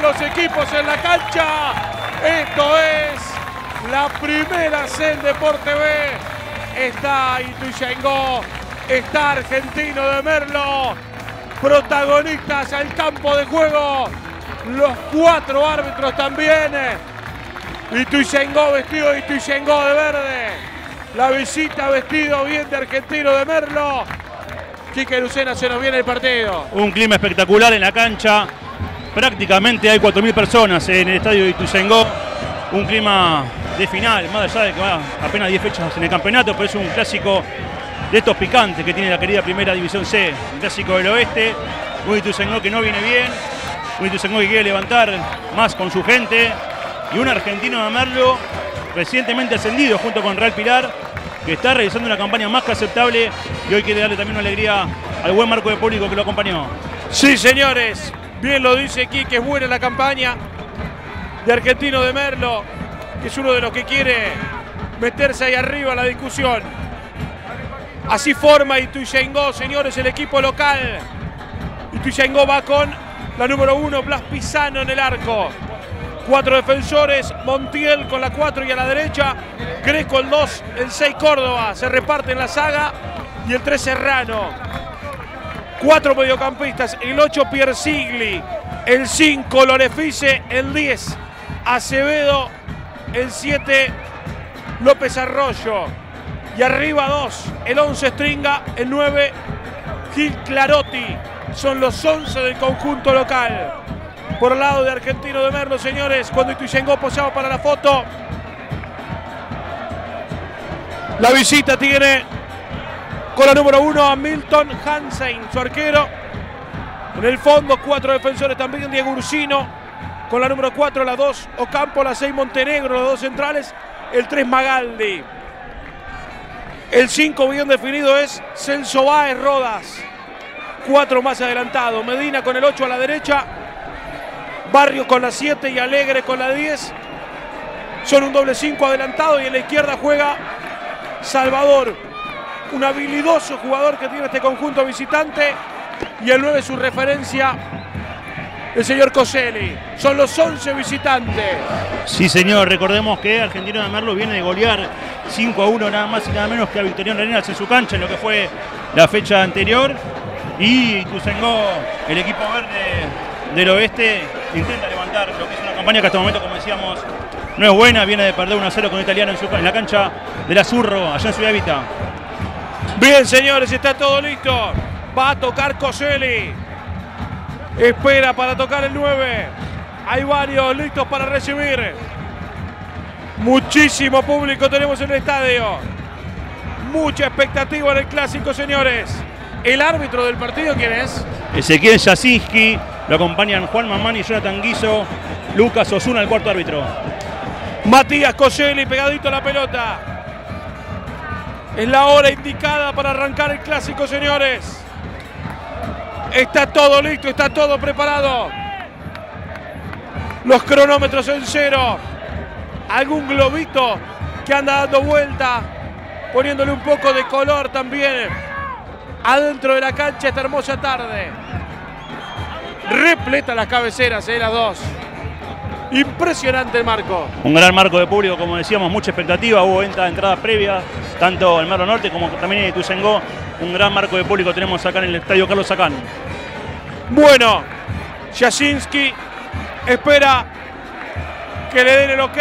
los equipos en la cancha. Esto es la primera CEL Deporte B. Está Ituzaingó, está Argentino de Merlo. Protagonistas al campo de juego. Los cuatro árbitros también. Ituzaingó vestido de de verde. La visita vestido bien de Argentino de Merlo. Quique Lucena se nos viene el partido. Un clima espectacular en la cancha. Prácticamente hay 4.000 personas en el estadio de Ituzaingó. Un clima de final, más allá de que va apenas 10 fechas en el campeonato, pero es un clásico de estos picantes que tiene la querida Primera División C. Un clásico del oeste. Un Ituzaingó que no viene bien. Un Ituzaingó que quiere levantar más con su gente. Y un argentino de Merlo recientemente ascendido junto con Real Pilar que está realizando una campaña más que aceptable y hoy quiere darle también una alegría al buen marco de público que lo acompañó. Sí, señores, bien lo dice aquí, que es buena la campaña de Argentino de Merlo, que es uno de los que quiere meterse ahí arriba a la discusión. Así forma Ituzaingó, señores, el equipo local. Ituzaingó va con la número uno, Blas Pisano en el arco. Cuatro defensores, Montiel con la 4 y a la derecha, Greco el 2, el 6 Córdoba, se reparte en la saga y el 3 Serrano. Cuatro mediocampistas, el 8 Piersigli, el 5 Lorefice, el 10 Acevedo, el 7 López Arroyo y arriba 2, el 11 Stringa, el 9 Gil Clarotti. Son los 11 del conjunto local por el lado de Argentino de Merlo, señores, cuando Ituzaingó posaba para la foto. La visita tiene con la número uno a Milton Hansen, su arquero. En el fondo, cuatro defensores también, Diego Ursino. Con la número cuatro, la dos Ocampo, la seis Montenegro, los dos centrales, el tres Magaldi. El cinco bien definido es Celso Baez Rodas. Cuatro más adelantado. Medina con el 8 a la derecha. Barrio con la 7 y Alegre con la 10. Son un doble 5 adelantado y en la izquierda juega Salvador. Un habilidoso jugador que tiene este conjunto visitante. Y el 9 su referencia, el señor Coselli. Son los 11 visitantes. Sí, señor. Recordemos que Argentino de Merlo viene de golear 5 a 1 nada más y nada menos que a Victoriano Arenas en su cancha en lo que fue la fecha anterior. Y Ituzaingó, el equipo verde del oeste, intenta levantar lo que es una campaña que hasta el momento, como decíamos, no es buena. Viene de perder 1 a 0 con Italiano en, su, la cancha de la Zurro, allá en Ciudad Evita. Bien, señores, está todo listo. Va a tocar Coselli. Espera para tocar el 9. Hay varios listos para recibir. Muchísimo público tenemos en el estadio. Mucha expectativa en el clásico, señores. El árbitro del partido, ¿quién es? Ezequiel Jasinski, lo acompañan Juan Mamani, Jonathan Guizo, Lucas Osuna, el cuarto árbitro. Matías Coselli pegadito a la pelota. Es la hora indicada para arrancar el clásico, señores. Está todo listo, está todo preparado. Los cronómetros en cero. Algún globito que anda dando vuelta, poniéndole un poco de color también adentro de la cancha esta hermosa tarde. Repleta las cabeceras, eh, las dos. Impresionante el marco. Un gran marco de público, como decíamos, mucha expectativa. Hubo venta de entradas previas, tanto en Merlo Norte como también en Ituzaingó. Un gran marco de público tenemos acá en el estadio Carlos Sacán. Bueno, Jasinski espera que le den el ok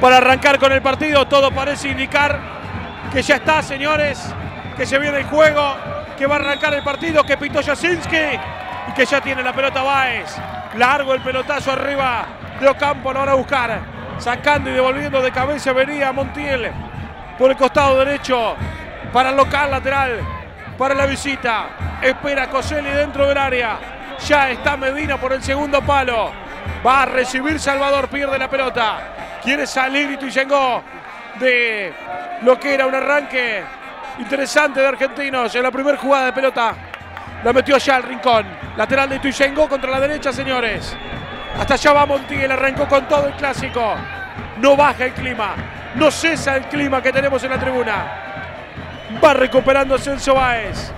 para arrancar con el partido. Todo parece indicar que ya está, señores, que se viene el juego, que va a arrancar el partido, que pitó Jasinski y que ya tiene la pelota Baez. Largo el pelotazo arriba de Ocampo, lo a buscar. Sacando y devolviendo de cabeza venía Montiel por el costado derecho para el local lateral, para la visita. Espera Coselli dentro del área. Ya está Medina por el segundo palo. Va a recibir Salvador, pierde la pelota. Quiere salir Ituzaingó de lo que era un arranque interesante de argentinos en la primera jugada de pelota. La metió allá al rincón. Lateral de Ituzaingó contra la derecha, señores. Hasta allá va Montiel, arrancó con todo el clásico. No baja el clima, no cesa el clima que tenemos en la tribuna. Va recuperando Celso Báez.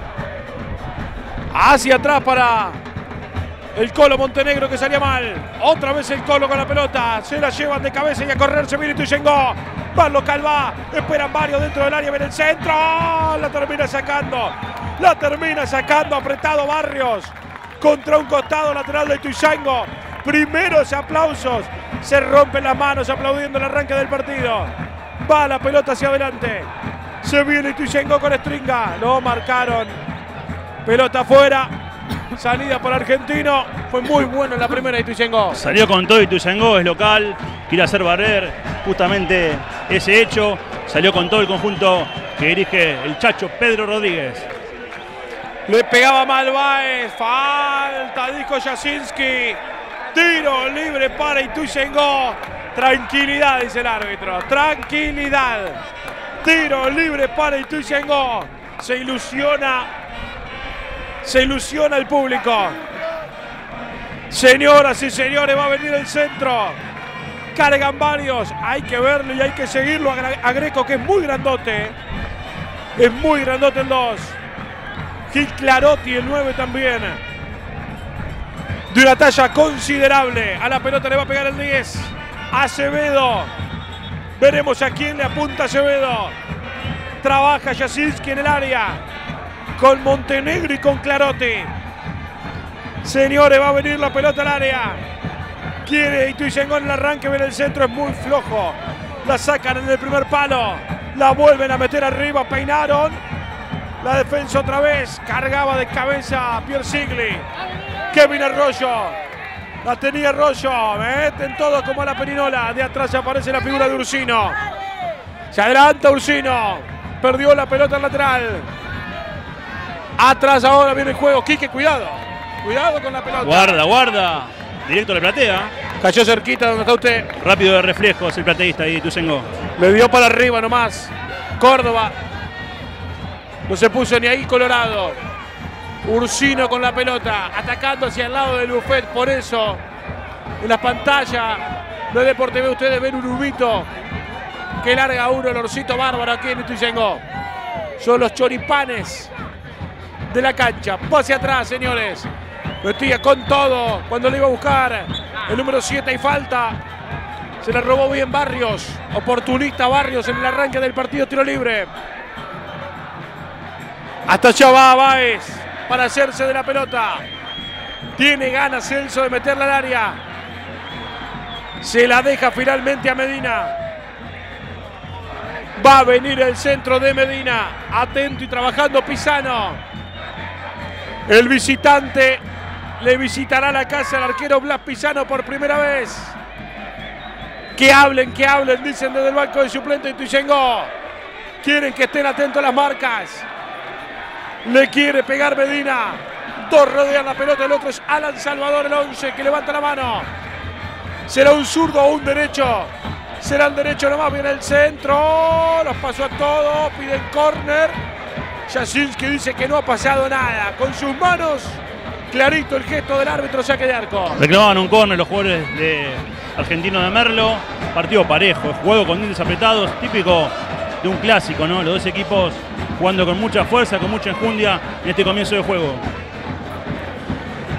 Hacia atrás para El Colo Montenegro que salía mal. Otra vez el Colo con la pelota. Se la llevan de cabeza y a correr se viene Tuyengó. Pablo Calva. Esperan varios dentro del área. Viene el centro. La termina sacando. La termina sacando. Apretado Barrios. Contra un costado lateral de Tuyango. Primeros aplausos. Se rompen las manos aplaudiendo el arranque del partido. Va la pelota hacia adelante. Se viene Tuyengo con Stringa. Lo marcaron. Pelota afuera. Salida por Argentino. Fue muy bueno en la primera de Tuyengo. Salió con todo y Tuyangó es local. Quiere hacer barrer justamente ese hecho. Salió con todo el conjunto que dirige el chacho Pedro Rodríguez. Le pegaba mal Baez. Falta, dijo Jasinski. Tiro libre para Ituyengo. Tranquilidad, dice el árbitro. Tranquilidad. Tiro libre para Ituyengo. Se ilusiona. Se ilusiona el público. Señoras y señores, va a venir el centro. Cargan varios. Hay que verlo y hay que seguirlo a que es muy grandote. Es muy grandote el 2. Gil Clarotti, el 9 también. De una talla considerable. A la pelota le va a pegar el 10. Acevedo. Veremos a quién le apunta Acevedo. Trabaja Jasinski en el área. Con Montenegro y con Clarotti. Señores, va a venir la pelota al área. Quiere Ituizengó en el arranque, ven el centro, es muy flojo. La sacan en el primer palo. La vuelven a meter arriba, peinaron. La defensa otra vez. Cargaba de cabeza Pierre Sigli. Kevin Arroyo. La tenía Arroyo. Meten todo como a la perinola. De atrás aparece la figura de Ursino. Se adelanta Ursino. Perdió la pelota al lateral. Atrás ahora viene el juego. Quique, cuidado. Cuidado con la pelota. Guarda, guarda. Directo la platea. Cayó cerquita donde está usted. Rápido de reflejos el plateísta ahí, Tuyangó. Le dio para arriba nomás. Córdoba. No se puso ni ahí Colorado. Ursino con la pelota. Atacando hacia el lado del buffet. Por eso, en las pantallas de Deporte ve ustedes ven un urbito que larga uno el orcito bárbaro aquí en Ituzaingó. Son los choripanes de la cancha. Pase atrás, señores. Metía con todo cuando le iba a buscar el número 7 y falta. Se la robó bien Barrios. Oportunista Barrios en el arranque del partido tiro libre. Hasta allá va Báez para hacerse de la pelota. Tiene ganas Celso de meterla al área. Se la deja finalmente a Medina. Va a venir el centro de Medina. Atento y trabajando Pisano. El visitante le visitará la casa al arquero Blas Pisano por primera vez. Que hablen, que hablen, dicen desde el banco de suplente de Tuyengó. Quieren que estén atentos a las marcas. Le quiere pegar Medina. Dos rodean la pelota, el otro es Alan Salvador, el 11, que levanta la mano. ¿Será un zurdo o un derecho? Será el derecho nomás, viene el centro. Los pasó a todos, pide el córner. Jasinski dice que no ha pasado nada. Con sus manos, clarito el gesto del árbitro, saque de arco. Reclamaban un córner los jugadores de Argentino de Merlo. Partido parejo, juego con dientes apretados, típico de un clásico, ¿no? Los dos equipos jugando con mucha fuerza, con mucha enjundia en este comienzo de juego.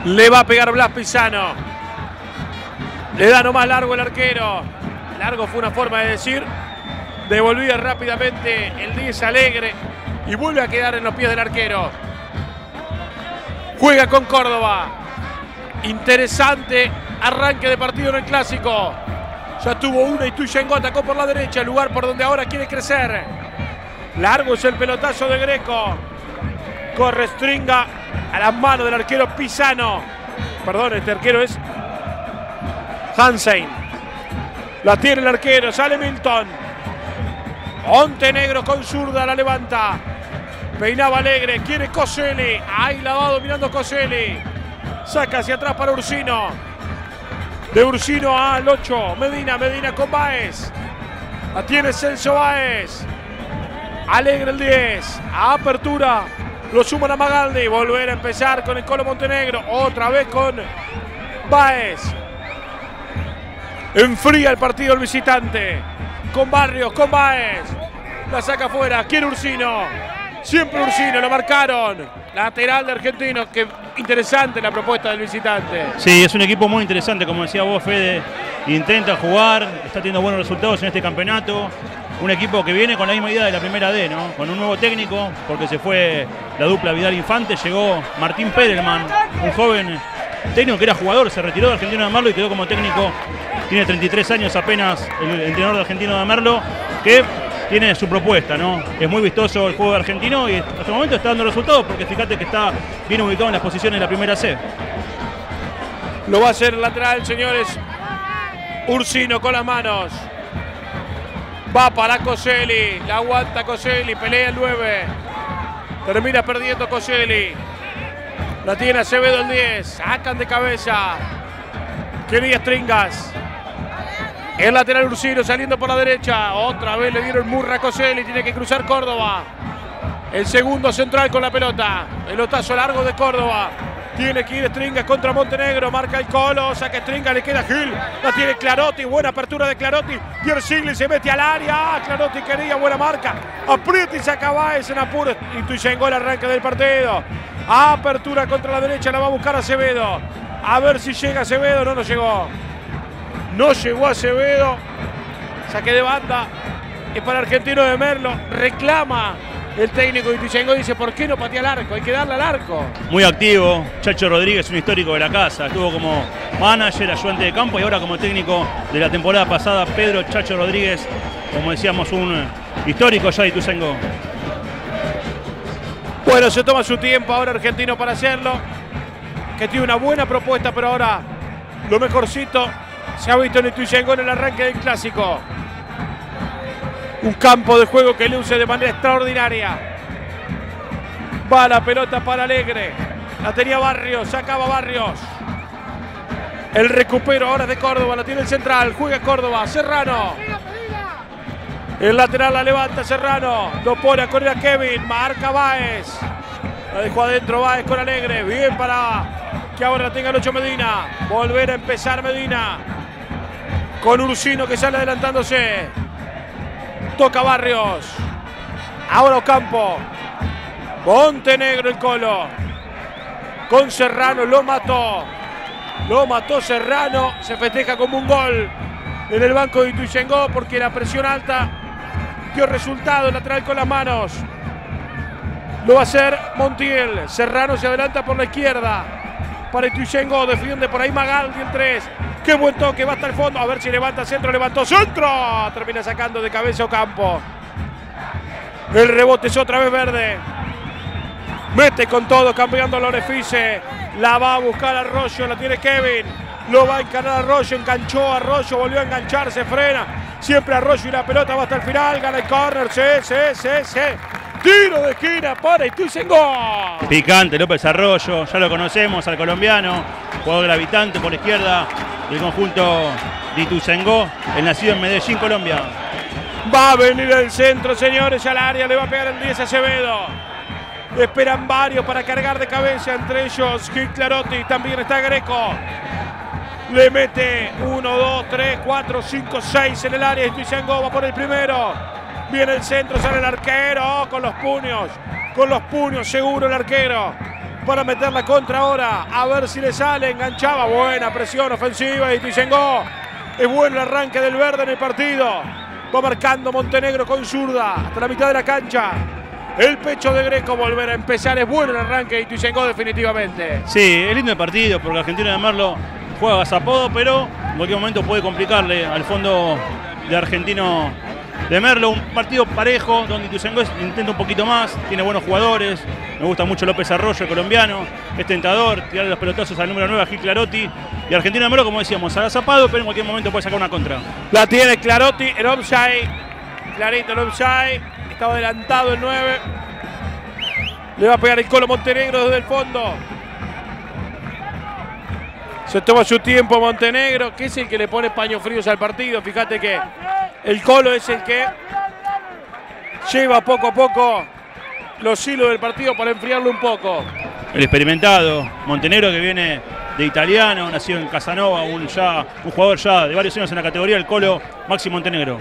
Le va a pegar Blas Pisano. Le da nomás largo el arquero. Largo fue una forma de decir. Devolvía rápidamente el 10 alegre y vuelve a quedar en los pies del arquero. Juega con Córdoba. Interesante arranque de partido en el clásico. Ya tuvo una y Tuyengo atacó por la derecha, el lugar por donde ahora quiere crecer. Largo es el pelotazo de Greco. Corre Stringa a las manos del arquero Pisano. Perdón, este arquero es Hansen. La tiene el arquero, sale Milton. Montenegro con zurda, la levanta. Peinaba alegre, quiere Coselli. Ahí la va dominando Coselli. Saca hacia atrás para Ursino. De Ursino al 8. Medina, Medina con Baez. La tiene Celso Baez. Alegre el 10. A apertura. Lo suman a Magaldi. Volver a empezar con el Colo Montenegro. Otra vez con Baez. Enfría el partido el visitante. Con Barrios, con Baez. La saca afuera. Quiere Ursino. Siempre Ursino, lo marcaron. Lateral de Argentino, que interesante la propuesta del visitante. Sí, es un equipo muy interesante, como decía vos, Fede. Intenta jugar, está teniendo buenos resultados en este campeonato. Un equipo que viene con la misma idea de la primera D, ¿no? Con un nuevo técnico, porque se fue la dupla Vidal Infante, llegó Martín Perelman, un joven técnico que era jugador, se retiró de Argentino de Merlo y quedó como técnico. Tiene 33 años apenas el entrenador de Argentino de Merlo, que tiene su propuesta, ¿no? Es muy vistoso el juego argentino y hasta el momento está dando resultados porque fíjate que está bien ubicado en las posiciones de la primera C. Lo va a hacer lateral, señores. Ursino con las manos. Va para Coselli. La aguanta Coselli. Pelea el 9. Termina perdiendo Coselli. La tiene Acevedo el 10. Sacan de cabeza. Quería Stringas. El lateral Ursino saliendo por la derecha. Otra vez le dieron murra a Coselli. Tiene que cruzar Córdoba. El segundo central con la pelota. Pelotazo largo de Córdoba. Tiene que ir Stringas contra Montenegro. Marca el colo. Saca Stringas. Le queda Gil. La tiene Clarotti. Buena apertura de Clarotti. Pierre Sigli se mete al área. Ah, Clarotti quería. Buena marca. Aprieta y saca Baez en apuro. Y Tuyengo el arranque del partido. Apertura contra la derecha. La va a buscar Acevedo. A ver si llega Acevedo. No, no llegó. No llegó Acevedo. Saque de banda. Es para Argentino de Merlo. Reclama el técnico de. Dice, ¿por qué no patea al arco? Hay que darle al arco. Muy activo. Chacho Rodríguez, un histórico de la casa. Estuvo como manager, ayudante de campo y ahora como técnico de la temporada pasada. Pedro Chacho Rodríguez, como decíamos, un histórico ya de Ituyengo. Bueno, se toma su tiempo ahora Argentino para hacerlo. Que tiene una buena propuesta, pero ahora lo mejorcito se ha visto en Ituyengo en el arranque del clásico. Un campo de juego que luce de manera extraordinaria. Va la pelota para Alegre. La tenía Barrios, sacaba Barrios. El recupero ahora de Córdoba, la tiene el central, juega Córdoba, Serrano. El lateral la levanta Serrano, lo pone a correr a Kevin, marca Baez. La dejó adentro Baez con Alegre, bien para que ahora la tenga el 8 Medina. Volver a empezar Medina. Con Ursino que sale adelantándose. Toca Barrios. Ahora Ocampo. Montenegro el colo. Con Serrano lo mató. Lo mató Serrano. Se festeja como un gol en el banco de Ituizengó porque la presión alta dio resultado. Lateral con las manos. Lo va a hacer Montiel. Serrano se adelanta por la izquierda. Para Ituizengó. Defiende por ahí Magaldi el 3. Qué buen toque, va hasta el fondo. A ver si levanta centro, levantó centro. Termina sacando de cabeza Ocampo. El rebote es otra vez verde. Mete con todo, cambiando Lorefice. La va a buscar Arroyo, la tiene Kevin. Lo va a encarar Arroyo, enganchó Arroyo, volvió a engancharse, frena. Siempre Arroyo y la pelota va hasta el final. Gana el corner, sí, sí, sí, sí. Tiro de esquina para Ituizengó. Picante López Arroyo, ya lo conocemos al colombiano. Jugador gravitante por la izquierda del conjunto de Ituzaingó, el nacido en Medellín, Colombia. Va a venir el centro, señores, al área, le va a pegar el 10 Acevedo. Esperan varios para cargar de cabeza, entre ellos Gil Clarotti, también está Greco. Le mete 1, 2, 3, 4, 5, 6 en el área. Ituzaingó va por el primero. Viene el centro, sale el arquero con los puños. Con los puños, seguro el arquero para meter la contra ahora. A ver si le sale. Enganchaba. Buena presión ofensiva. Y Tuizengó. Es bueno el arranque del verde en el partido. Va marcando Montenegro con zurda. Hasta la mitad de la cancha. El pecho de Greco volver a empezar. Es bueno el arranque y Tuizengó definitivamente. Sí, es lindo el partido porque Argentina de Merlo juega gazapodo, pero en cualquier momento puede complicarle al fondo de Argentino de Merlo. Un partido parejo donde Ituzaingó intenta un poquito más, tiene buenos jugadores. Me gusta mucho López Arroyo, el colombiano. Es tentador, tirarle los pelotazos al número 9 a Gil Clarotti. Y Argentina de Merlo, como decíamos, agazapado, pero en cualquier momento puede sacar una contra. La tiene Clarotti, el offside. Clarito el offside. Estaba adelantado el 9. Le va a pegar el colo Montenegro desde el fondo. Se toma su tiempo Montenegro, que es el que le pone paños fríos al partido. Fíjate que el Colo es el que lleva poco a poco los hilos del partido para enfriarlo un poco. El experimentado Montenegro que viene de italiano, nacido en Casanova, un, ya, un jugador ya de varios años en la categoría, el Colo Maxi Montenegro.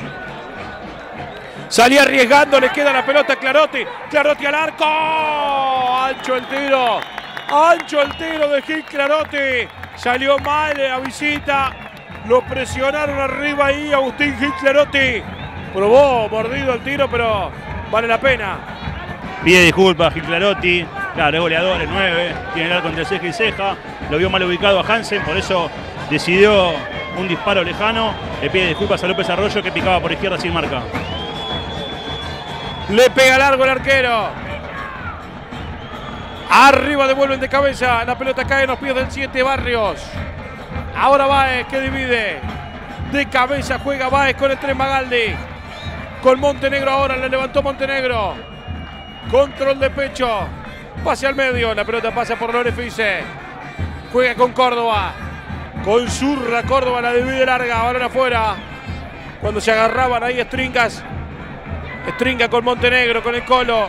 Salía arriesgando, le queda la pelota a Clarotti. Clarotti al arco. Ancho el tiro. Ancho el tiro de Gil Clarotti. Salió mal la visita. Lo presionaron arriba ahí Agustín Gil Clarotti. Probó mordido el tiro, pero vale la pena. Pide disculpas Gil Clarotti. Claro, es goleador, es 9. Tiene el arco entre ceja y ceja. Lo vio mal ubicado a Hansen, por eso decidió un disparo lejano. Le pide disculpas a López Arroyo que picaba por izquierda sin marca. Le pega largo el arquero. Arriba devuelven de cabeza. La pelota cae en los pies del 7 Barrios. Ahora Baez que divide. De cabeza juega Baez con el 3 Magaldi. Con Montenegro ahora. Le levantó Montenegro. Control de pecho. Pase al medio. La pelota pasa por Lorefice. Juega con Córdoba. Con Zurra Córdoba la divide larga. Balón afuera. Cuando se agarraban ahí Stringas. Stringa con Montenegro, con el Colo.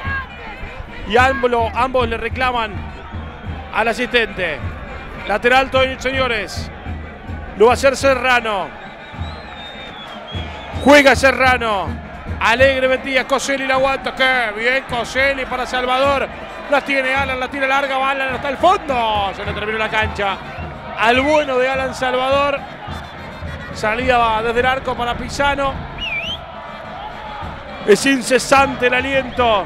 Y ambos, ambos le reclaman al asistente. Lateral, señores. Lo va a hacer Serrano. Juega Serrano. Alegre metía Coselli la aguanta. Qué bien Coselli para Salvador. La tiene Alan, la tira larga. Alan hasta el fondo. Se le terminó la cancha. Al bueno de Alan Salvador. Salía desde el arco para Pisano. Es incesante el aliento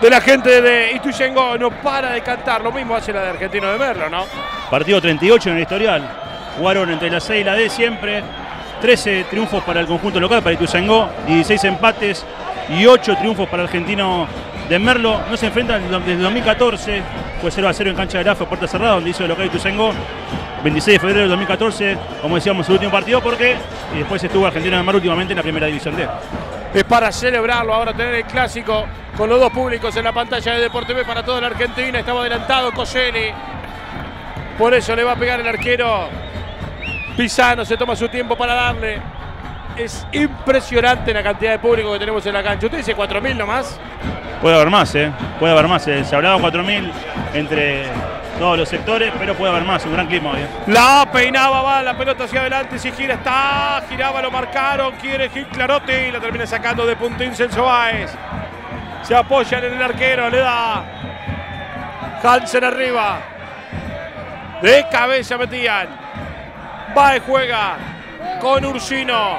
de la gente de Ituyengo. No para de cantar. Lo mismo hace la de Argentino de Merlo, ¿no? Partido 38 en el historial. Jugaron entre la C y la D siempre. 13 triunfos para el conjunto local, para Ituzaingó, 16 empates y 8 triunfos para el argentino de Merlo. No se enfrentan desde 2014, fue 0 a 0 en cancha de Rafa, puerta cerrada, donde hizo el local Ituzaingó. 26 de febrero de 2014, como decíamos, el último partido, porque y después estuvo Argentino de Mar últimamente en la primera división D. Es para celebrarlo ahora tener el clásico con los dos públicos en la pantalla de Deporte B para toda la Argentina. Estaba adelantado Coselli. Por eso le va a pegar el arquero Pisano se toma su tiempo para darle. Es impresionante la cantidad de público que tenemos en la cancha. ¿Usted dice 4.000 nomás? Puede haber más, ¿eh? Puede haber más. Eh. Se hablaba 4.000 entre todos los sectores, pero puede haber más. Un gran clima hoy. ¿eh? La peinaba, va la pelota hacia adelante. Si gira, está. Giraba, lo marcaron. Quiere Gil Clarotti. La termina sacando de puntín Celso Báez. Se apoyan en el arquero. Le da Hansen arriba. De cabeza metían. Va y juega con Ursino.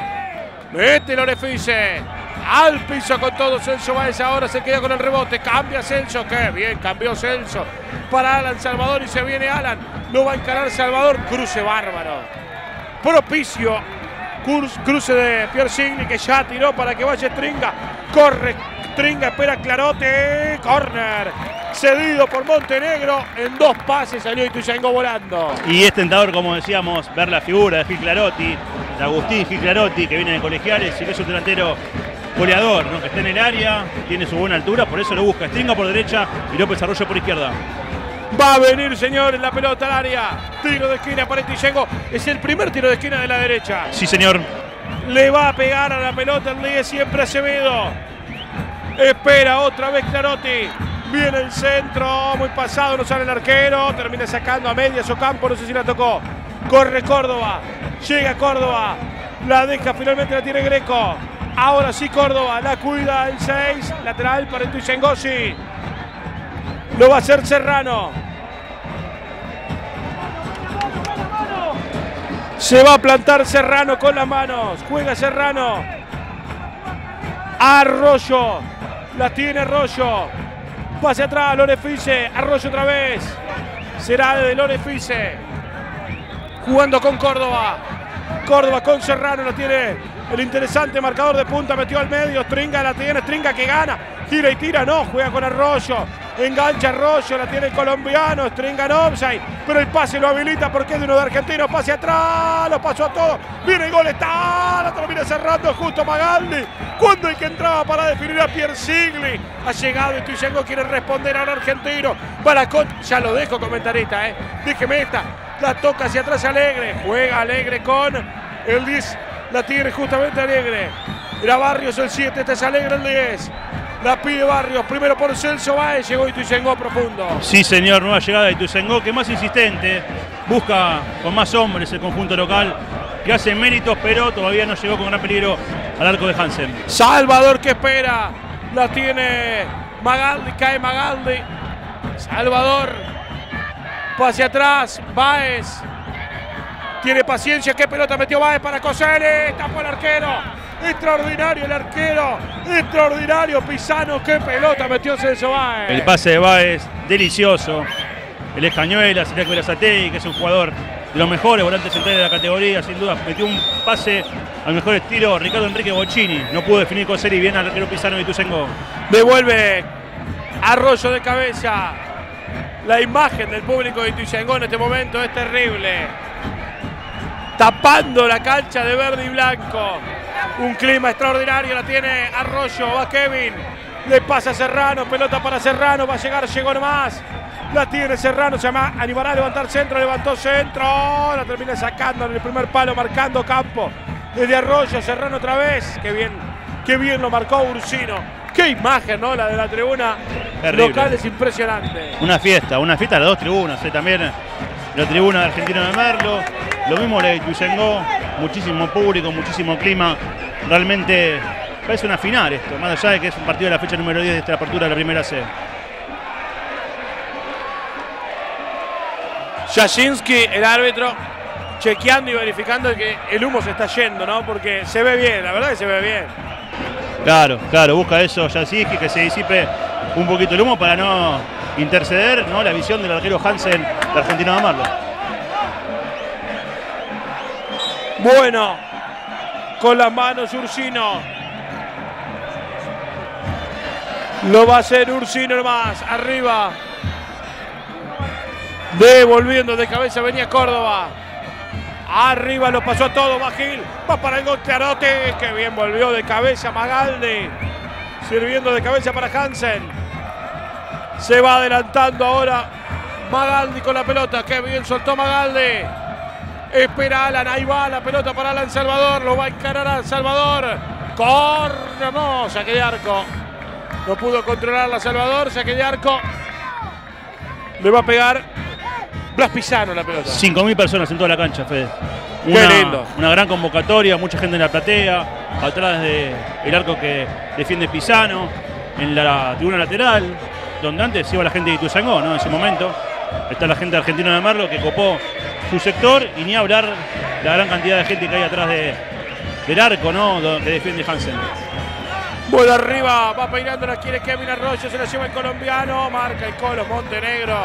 Mete Lorefice. Al piso con todo Celso Báez. Ahora se queda con el rebote. Cambia Celso. Qué bien, cambió Celso. Para Alan Salvador y se viene Alan. Lo va a encarar Salvador. Cruce bárbaro. Propicio. Cruce de Pierre Sigli que ya tiró para que vaya Stringa. Corre Stringa, espera Clarote. Corner cedido por Montenegro. En dos pases salió Ituzaingó volando. Y es tentador, como decíamos, ver la figura de Gil Clarotti, de Agustín Gil Clarotti, que viene de colegiales y que es un delantero goleador, ¿no? que está en el área, tiene su buena altura, por eso lo busca. Stringa por derecha y López Arroyo por izquierda. Va a venir, señor, en la pelota al área. Tiro de esquina para Ituzaingó. Es el primer tiro de esquina de la derecha. Sí, señor. Le va a pegar a la pelota el siempre siempre Acevedo. Espera otra vez Clarotti. Viene el centro, muy pasado, no sale el arquero. Termina sacando a media su campo, no sé si la tocó. Corre Córdoba, llega Córdoba. La deja, finalmente la tiene Greco. Ahora sí Córdoba, la cuida el 6. Lateral para Ituizengosi. Lo va a hacer Serrano. Se va a plantar Serrano con las manos. Juega Serrano. Arroyo. La tiene Arroyo. Pase atrás, Lorefice. Arroyo otra vez. Será de Lorefice. Jugando con Córdoba. Córdoba con Serrano. Lo tiene el interesante marcador de punta. Metió al medio. Stringa la tiene. Stringa que gana. Gira y tira. No. Juega con Arroyo. Engancha Arroyo, la tiene el colombiano, stringa en pero el pase lo habilita porque es de uno de argentino, pase atrás, lo pasó a todo, viene el gol, está, la termina cerrando justo Magaldi, cuando el que entraba para definir a Pierre Sigli, ha llegado y Tuyengo quiere responder al argentino, con ya lo dejo comentarista, eh, déjeme esta, la toca hacia atrás Alegre, juega Alegre con el 10, la tiene justamente Alegre, era Barrios el 7, este es Alegre el 10. La pide Barrios, primero por Celso Baez, llegó Ituizengó profundo. Sí, señor, nueva llegada de Ituizengó, que más insistente, busca con más hombres el conjunto local, que hace méritos, pero todavía no llegó con gran peligro al arco de Hansen. Salvador que espera. La tiene Magaldi, cae Magaldi. Salvador. Pase atrás. Baez. Tiene paciencia. ¿Qué pelota metió Baez para Coselli? Tapó el arquero. Extraordinario el arquero. Extraordinario Pisano. ¿Qué pelota metió Celso Baez? El pase de Baez, delicioso. El Escañuelas, el Verazatei, que es un jugador de los mejores volantes centrales de la categoría, sin duda. Metió un pase al mejor estilo Ricardo Enrique Bocini. No pudo definir Coselli bien al arquero Pisano y Tusengo. Devuelve Arroyo de cabeza. La imagen del público de Ituzaingó en este momento es terrible. Tapando la cancha de verde y blanco. Un clima extraordinario, la tiene Arroyo, va Kevin. Le pasa a Serrano, pelota para Serrano, va a llegar, llegó nomás. La tiene Serrano, se llama, animará a levantar centro, levantó centro. La termina sacando en el primer palo, marcando campo. Desde Arroyo, Serrano otra vez. Qué bien, qué bien lo marcó Ursino. Qué imagen, ¿no? La de la tribuna Terrible. local es impresionante. Una fiesta, una fiesta de las dos tribunas, eh, también la tribuna de Argentino de Merlo, lo mismo la de muchísimo público, muchísimo clima, realmente parece una final esto, más allá de que es un partido de la fecha número 10 de esta apertura de la primera C. Jasinski, el árbitro, chequeando y verificando que el humo se está yendo, ¿no? Porque se ve bien, la verdad que se ve bien. Claro, claro, busca eso Jasinski, que se disipe un poquito el humo para no interceder, ¿no? La visión del arquero Hansen de Argentino de Merlo. Bueno, con las manos Ursino. Lo va a hacer Ursino nomás, arriba. Devolviendo de cabeza venía Córdoba. Arriba lo pasó todo, va Gil. Va para el gol Clarote. Que bien volvió de cabeza Magaldi. Sirviendo de cabeza para Hansen. Se va adelantando ahora Magaldi con la pelota. Que bien soltó Magaldi. Espera Alan, ahí va la pelota para Alan Salvador. Lo va a encarar a Salvador. Corre, no, saque de arco. No pudo controlar la Salvador, saque de arco. Le va a pegar Blas Pisano la pelota. 5.000 personas en toda la cancha, Fede. Qué Una, lindo. una gran convocatoria, mucha gente en la platea, atrás del arco que defiende Pisano, en la tribuna lateral, donde antes iba la gente de Ituzaingó, ¿no? En ese momento. Está la gente argentina de Merlo que copó su sector y ni hablar la gran cantidad de gente que hay atrás de- del arco, ¿no? Que defiende Hansen. Bola arriba, va peinando, la quiere Kevin Arroyo, se la lleva el colombiano, marca el Colo Montenegro.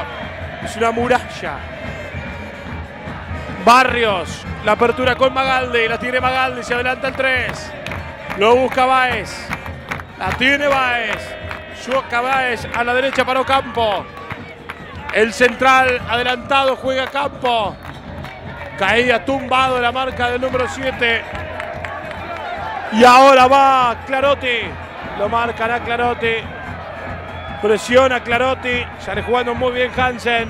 Es una muralla. Barrios, la apertura con Magaldi, la tiene Magaldi, se adelanta el 3. Lo busca Baez. La tiene Baez. Suoca Baez a la derecha para Ocampo. El central adelantado juega Campo. Caída tumbado la marca del número 7. Y ahora va Clarotti. Lo marcará Clarotti. Presiona Clarotti. Sale jugando muy bien Hansen.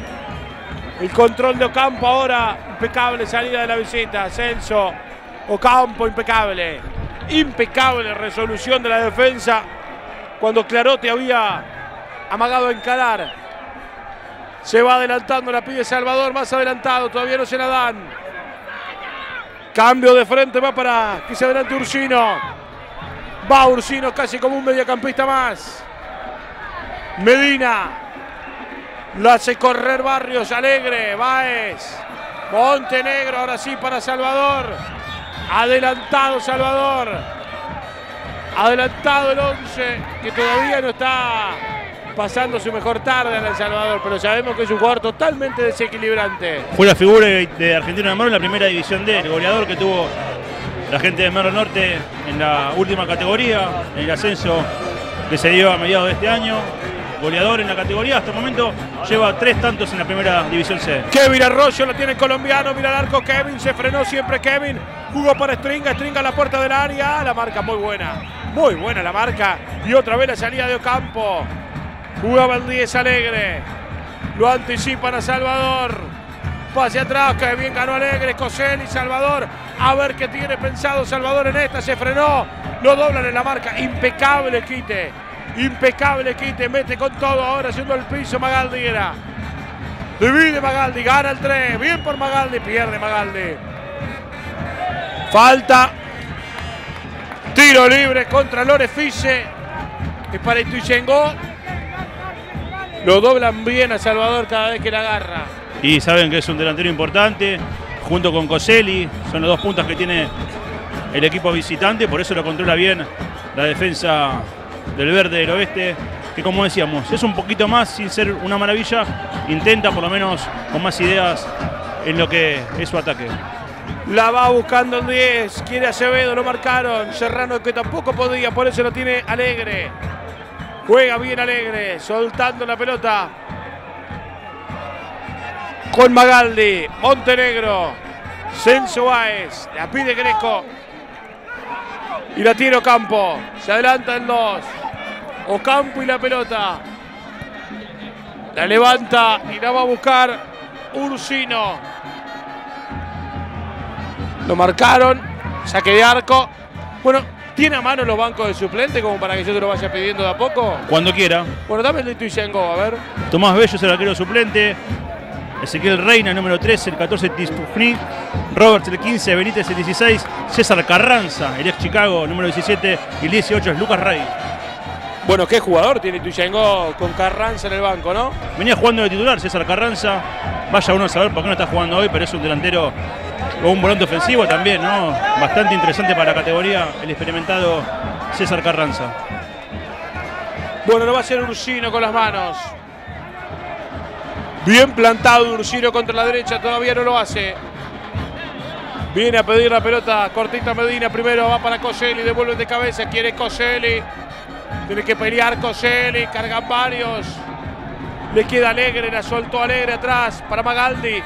El control de Ocampo ahora. Impecable salida de la visita. Celso. Ocampo impecable. Impecable resolución de la defensa. Cuando Clarotti había amagado a encarar. Se va adelantando, la pide Salvador, más adelantado, todavía no se la dan. Cambio de frente, va para que se adelante Ursino. Va Ursino casi como un mediocampista más. Medina. Lo hace correr Barrios, Alegre, Baez. Montenegro, ahora sí para Salvador. Adelantado Salvador. Adelantado el 11, que todavía no está pasando su mejor tarde en El Salvador, pero sabemos que es un jugador totalmente desequilibrante. Fue la figura de Argentino de Merlo en la primera división D, el goleador que tuvo la gente de Merlo Norte en la última categoría, en el ascenso que se dio a mediados de este año. Goleador en la categoría, hasta el momento lleva tres tantos en la primera división C. Kevin Arroyo lo tiene el colombiano, mira el arco Kevin, se frenó siempre Kevin, jugó para Stringa, Stringa a la puerta del área, la marca muy buena, muy buena la marca y otra vez la salida de Ocampo, jugaba el 10 Alegre, lo anticipan a Salvador, pase atrás, que bien ganó Alegre, Cosel y Salvador, a ver qué tiene pensado Salvador en esta, se frenó, lo doblan en la marca, impecable quite. Impecable quite, mete con todo ahora haciendo el piso Magaldi era. Divide Magaldi, gana el 3. Bien por Magaldi, pierde Magaldi. Falta. Tiro libre contra Lorefice. Es para Ituizengó. Lo doblan bien a Salvador cada vez que la agarra. Y saben que es un delantero importante, junto con Coselli. Son los dos puntas que tiene el equipo visitante, por eso lo controla bien la defensa del verde del oeste, que como decíamos, es un poquito más, sin ser una maravilla, intenta por lo menos con más ideas en lo que es su ataque. La va buscando en 10, quiere Acevedo, lo marcaron. Serrano que tampoco podía, por eso lo tiene Alegre. Juega bien Alegre, soltando la pelota. Con Magaldi, Montenegro, Celso Báez, la pide Greco. Y la tiene Ocampo. Se adelanta en dos. Ocampo y la pelota. La levanta y la va a buscar Ursino. Lo marcaron. Saque de arco. Bueno, ¿tiene a mano los bancos de suplente como para que yo te lo vaya pidiendo de a poco? Cuando quiera. Bueno, dame el de Tuisengo, a ver. Tomás Bello es el arquero suplente. Ezequiel Reina, número 13, el 14 Tistufni, Roberts el 15, Benítez el 16, César Carranza, el ex Chicago, número 17, y el 18 es Lucas Rey. Bueno, qué jugador tiene Tuyengo con Carranza en el banco, ¿no? Venía jugando de titular César Carranza, vaya uno a saber por qué no está jugando hoy, pero es un delantero o un volante ofensivo también, ¿no? Bastante interesante para la categoría, el experimentado César Carranza. Bueno, lo va a hacer Ursino con las manos. Bien plantado Ursino contra la derecha, todavía no lo hace. Viene a pedir la pelota, cortita Medina, primero va para Coselli, devuelve de cabeza, quiere Coselli. Tiene que pelear Coselli, cargan varios. Le queda Alegre, la soltó Alegre atrás para Magaldi.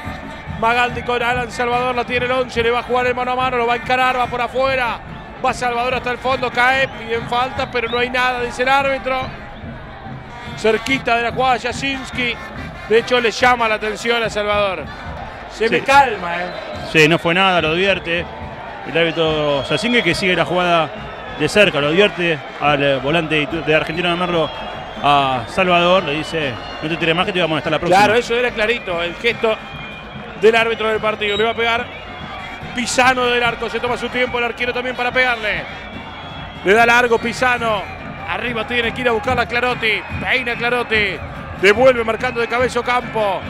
Magaldi con Alan Salvador, la tiene el 11, le va a jugar el mano a mano, lo va a encarar, va por afuera. Va Salvador hasta el fondo, cae, piden falta, pero no hay nada, dice el árbitro. Cerquita de la jugada, Jasinski. De hecho, le llama la atención a Salvador. Se me Sí. calma, ¿eh? Sí, no fue nada, lo advierte. El árbitro Sacingue que sigue la jugada de cerca, lo advierte al volante de Argentina de Merlo a Salvador, le dice, no te tires más que te vamos a estar la próxima. Claro, eso era clarito, el gesto del árbitro del partido. Le va a pegar Pisano del arco, se toma su tiempo el arquero también para pegarle. Le da largo Pisano. Arriba tiene que ir a buscar a Clarotti. Peina Clarotti. Devuelve marcando de cabeza Campo.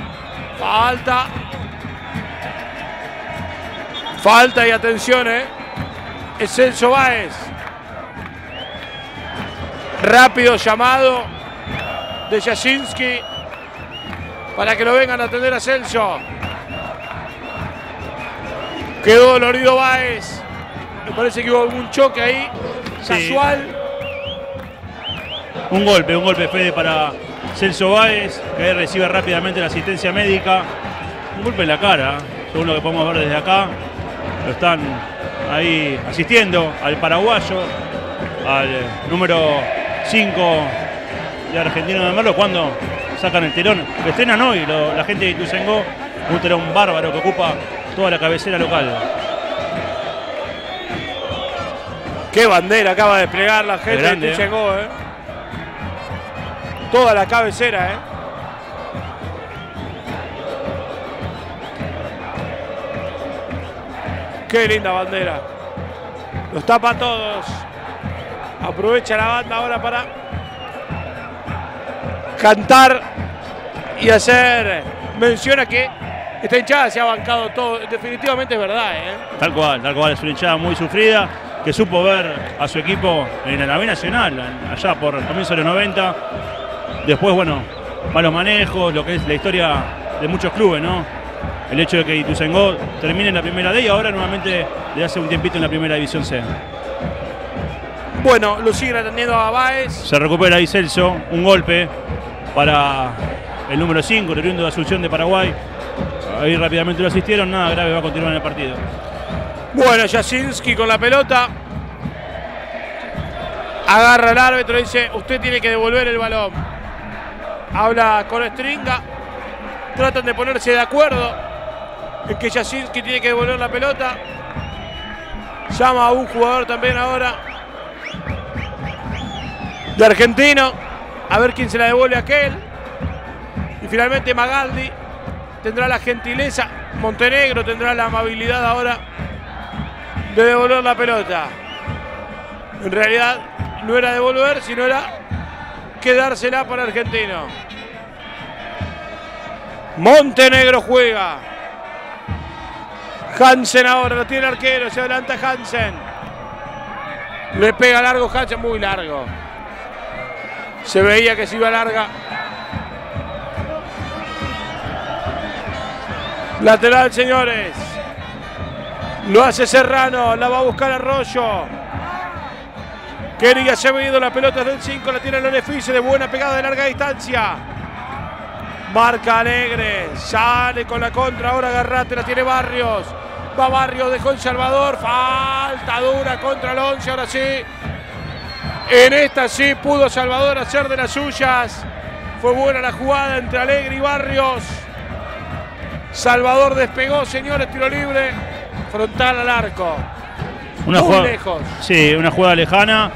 Falta. Falta y atención, ¿eh? Es Celso Báez. Rápido llamado de Jasinski para que lo vengan a atender a Celso. Quedó dolorido Báez. Me parece que hubo algún choque ahí. Sí. Casual. Un golpe, un golpe Fede para Celso Báez, que ahí recibe rápidamente la asistencia médica. Un golpe en la cara, según lo que podemos ver desde acá. Lo están ahí asistiendo al paraguayo, al número 5 de Argentino de Merlo, cuando sacan el telón. Lo estrenan hoy lo- la gente de Ituzaingó, un telón bárbaro que ocupa toda la cabecera local. Qué bandera acaba de desplegar la gente Grande, de eh. Tuchengó, ¿eh? Toda la cabecera, ¿eh? Qué linda bandera. Los tapa a todos. Aprovecha la banda ahora para cantar y hacer mención a que esta hinchada se ha bancado todo. Definitivamente es verdad, ¿eh? Tal cual, tal cual, es una hinchada muy sufrida que supo ver a su equipo en la B Nacional, allá por el comienzo de los 90. Después, bueno, malos manejos, lo que es la historia de muchos clubes, ¿no? El hecho de que Ituzaingó termine en la primera D y ahora nuevamente le hace un tiempito en la primera división C. Bueno, lo siguen atendiendo a Baez. Se recupera ahí Celso, un golpe para el número 5, el oriundo de Asunción de Paraguay. Ahí rápidamente lo asistieron, nada grave, va a continuar en el partido. Bueno, Jasinski con la pelota. Agarra el árbitro dice, usted tiene que devolver el balón. Habla con Stringa. Tratan de ponerse de acuerdo en que Jasinski tiene que devolver la pelota. Llama a un jugador también ahora. De argentino. A ver quién se la devuelve a aquel. Y finalmente Magaldi tendrá la gentileza. Montenegro tendrá la amabilidad ahora de devolver la pelota. En realidad no era devolver, sino era quedársela para Argentino. Montenegro juega. Hansen ahora, lo tiene arquero, se adelanta Hansen. Le pega largo Hansen, muy largo. Se veía que se iba larga. Lateral, señores. Lo hace Serrano, la va a buscar Arroyo. Quería ido la pelota del 5, la tiene Lonefice de buena pegada de larga distancia. Marca Alegre, sale con la contra, ahora Garrate, la tiene Barrios. Va Barrios, dejó el Salvador, falta dura contra el 11, ahora sí. En esta sí pudo Salvador hacer de las suyas. Fue buena la jugada entre Alegre y Barrios. Salvador despegó, señores, tiro libre. Frontal al arco. Una Muy jugada, lejos. Sí, una jugada lejana,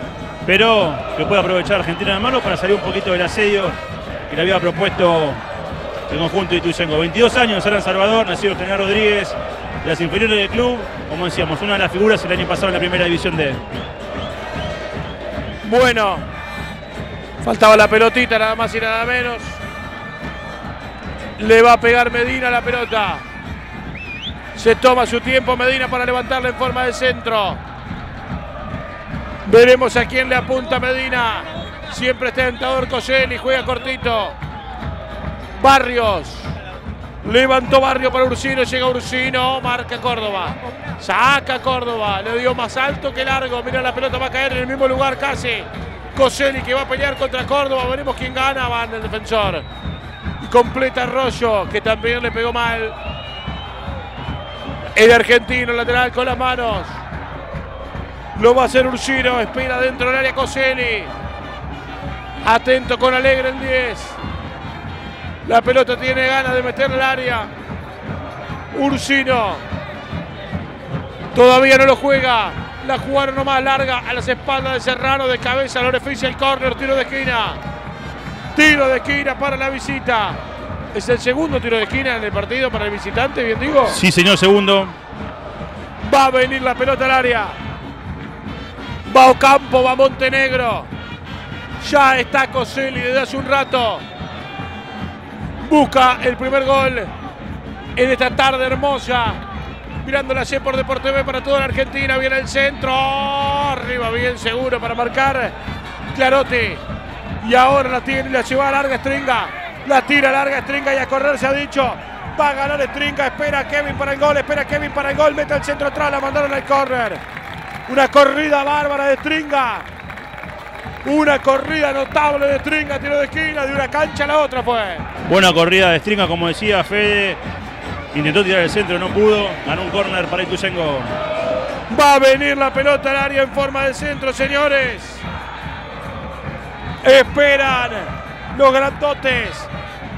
pero que puede aprovechar Argentina de mano para salir un poquito del asedio que le había propuesto el conjunto de Ituzengo. 22 años era en Salvador, nacido General Rodríguez, de las inferiores del club. Como decíamos, una de las figuras el año pasado en la primera división de. Bueno, faltaba la pelotita, nada más y nada menos. Le va a pegar Medina la pelota. Se toma su tiempo Medina para levantarla en forma de centro. Veremos a quién le apunta Medina. Siempre tentador y juega cortito. Barrios. Levantó Barrio para Ursino, llega Ursino, marca Córdoba. Saca Córdoba, le dio más alto que largo. Mira la pelota va a caer en el mismo lugar casi. Coselli que va a pelear contra Córdoba. Veremos quién gana, van el defensor. Completa Arroyo, que también le pegó mal. El argentino lateral con las manos. Lo va a hacer Ursino, espera dentro del área Coselli. Atento con Alegre el 10. La pelota tiene ganas de meter el área. Ursino. Todavía no lo juega. La jugaron nomás larga a las espaldas de Serrano. De cabeza lo oficia el córner. Tiro de esquina. Tiro de esquina para la visita. ¿Es el segundo tiro de esquina en el partido para el visitante, bien digo? Sí, señor, segundo. Va a venir la pelota al área. Va Ocampo, va Montenegro. Ya está Coselli desde hace un rato. Busca el primer gol en esta tarde hermosa. Mirando la C por Deporte B para toda la Argentina. Viene el centro. Arriba, bien seguro para marcar Clarote. Y ahora la tiene, la lleva a larga Stringa. La tira larga Stringa y a correr se ha dicho. Va a ganar Stringa. Espera Kevin para el gol. Espera Kevin para el gol. Mete el centro atrás. La mandaron al córner. Una corrida bárbara de Stringa. Una corrida notable de Stringa, tiro de esquina, de una cancha a la otra fue. Buena corrida de Stringa, como decía Fede. Intentó tirar el centro, no pudo. Ganó un córner para Ituzengo. Va a venir la pelota al área en forma de centro, señores. Esperan los grandotes.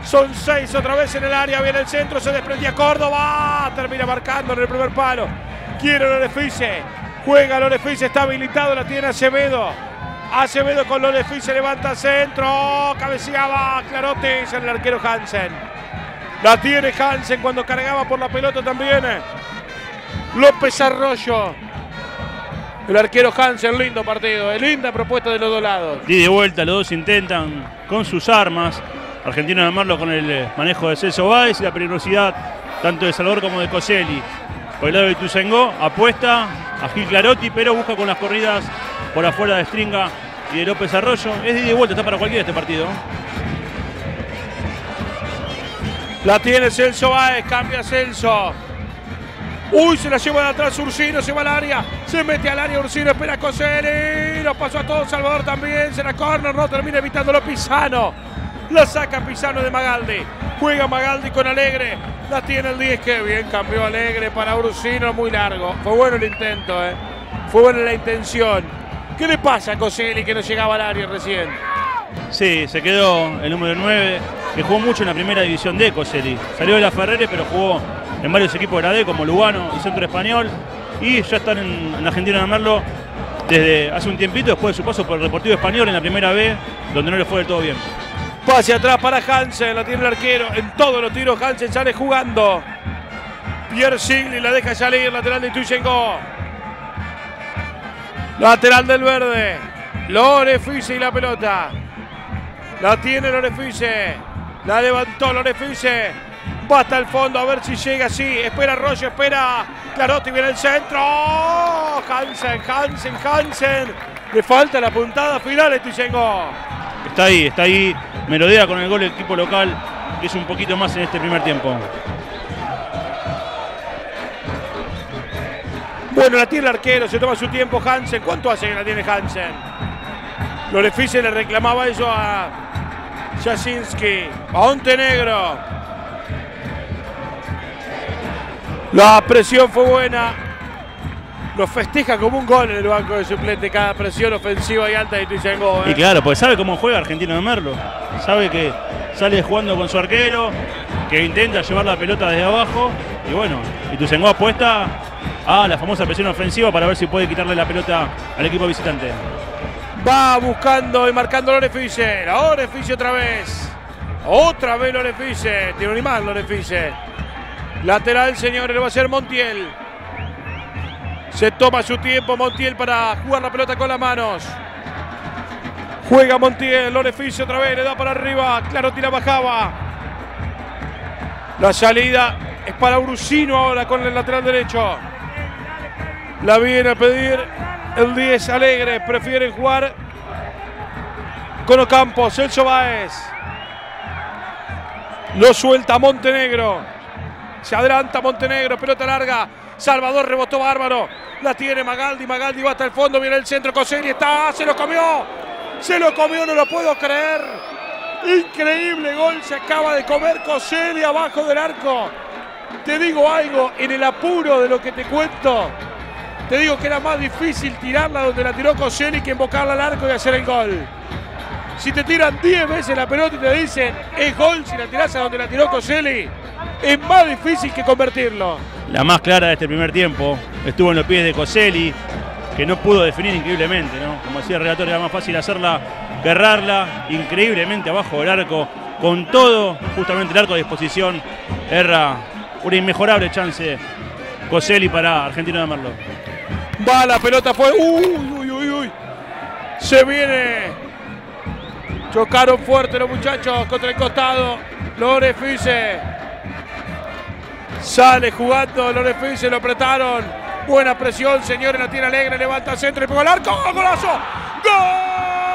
Son seis otra vez en el área. Viene el centro, se desprendía Córdoba. Termina marcando en el primer palo. Quiere Lorefice. Juega Lorefice, está habilitado, la tiene Acevedo. Acevedo con Lorefice levanta centro. Cabeceaba Clarotes en el arquero Hansen. La tiene Hansen cuando cargaba por la pelota también. López Arroyo. El arquero Hansen, lindo partido, eh, linda propuesta de los dos lados. Y de vuelta, los dos intentan con sus armas. Argentino de Marlo con el eh, manejo de Celso Báez y la peligrosidad tanto de Salvador como de Coselli. Por el lado de Tuzengó, apuesta a Gil Clarotti, pero busca con las corridas por afuera de Stringa y de López Arroyo. Es de vuelta, está para cualquiera este partido. La tiene Celso Báez, cambia Celso. Uy, se la lleva de atrás Ursino, se va al área, se mete al área Ursino, espera Coselli, lo pasó a todo Salvador también, será corner, no termina evitándolo Pisano. La saca Pisano de Magaldi. Juega Magaldi con Alegre. La tiene el 10. Que bien cambió Alegre para Ursino. Muy largo. Fue bueno el intento, ¿eh? Fue buena la intención. ¿Qué le pasa a Coselli que no llegaba al área recién? Sí, se quedó el número 9, que jugó mucho en la primera división de Coselli. Salió de la Ferrere, pero jugó en varios equipos de la D, como Lugano y Centro Español. Y ya están en, la Argentina de Merlo desde hace un tiempito, después de su paso por el Deportivo Español en la primera B, donde no le fue del todo bien. Pase atrás para Hansen, la tiene el arquero. En todos los tiros Hansen sale jugando. Pierre Sigli la deja salir, lateral de Tuyengo. Lateral del verde. Lorefice y la pelota. La tiene Lorefice. La levantó Lorefice. Va hasta el fondo a ver si llega así. Espera Arroyo, espera Clarotti, viene el centro. ¡Oh! Hansen, Hansen, Hansen. Le falta la puntada final a Ituzaingó. Está ahí, está ahí. Melodea con el gol del equipo local, que es un poquito más en este primer tiempo. Bueno, la tiene el arquero, se toma su tiempo Hansen. ¿Cuánto hace que la tiene Hansen? Lorefice le reclamaba eso a Jasinski, a Montenegro. La presión fue buena. Lo festeja como un gol en el banco de suplente. Cada presión ofensiva y alta de Ituzaingó. Y ¿eh? claro, pues sabe cómo juega Argentino de Merlo. Sabe que sale jugando con su arquero, que intenta llevar la pelota desde abajo. Y bueno, Ituzaingó apuesta a la famosa presión ofensiva para ver si puede quitarle la pelota al equipo visitante. Va buscando y marcando Lorefice. Lorefice otra vez. Otra vez Lorefice. Tiene un imán Lorefice. Lateral, señores, va a hacer Montiel. Se toma su tiempo Montiel para jugar la pelota con las manos. Juega Montiel, Lorefice otra vez, le da para arriba. Claro, tira bajaba. La salida es para Urusino ahora con el lateral derecho. La viene a pedir el 10 Alegre. Prefieren jugar con Ocampo. Celso Báez. Lo suelta Montenegro. Se adelanta Montenegro. Pelota larga. Salvador rebotó bárbaro. La tiene Magaldi. Magaldi va hasta el fondo. Viene el centro. Coseni está. Se lo comió. Se lo comió. No lo puedo creer. Increíble gol. Se acaba de comer Coseni abajo del arco. Te digo algo. En el apuro de lo que te cuento. Te digo que era más difícil tirarla donde la tiró Coseni que invocarla al arco y hacer el gol. Si te tiran 10 veces la pelota y te dicen es gol si la tirás a donde la tiró Coselli, es más difícil que convertirlo. La más clara de este primer tiempo estuvo en los pies de Coselli, que no pudo definir increíblemente, ¿no? Como decía el relator, era más fácil hacerla que errarla, increíblemente abajo del arco, con todo justamente el arco a disposición, erra una inmejorable chance Coselli para Argentino de Merlo. Va la pelota, fue. Uy, uy, uy, uy. Se viene. Chocaron fuerte los muchachos contra el costado. Lorefice. Sale jugando Lorefice, lo apretaron. Buena presión, señores. La tiene alegre, levanta el centro y pegó al arco. ¡Golazo! ¡Gol!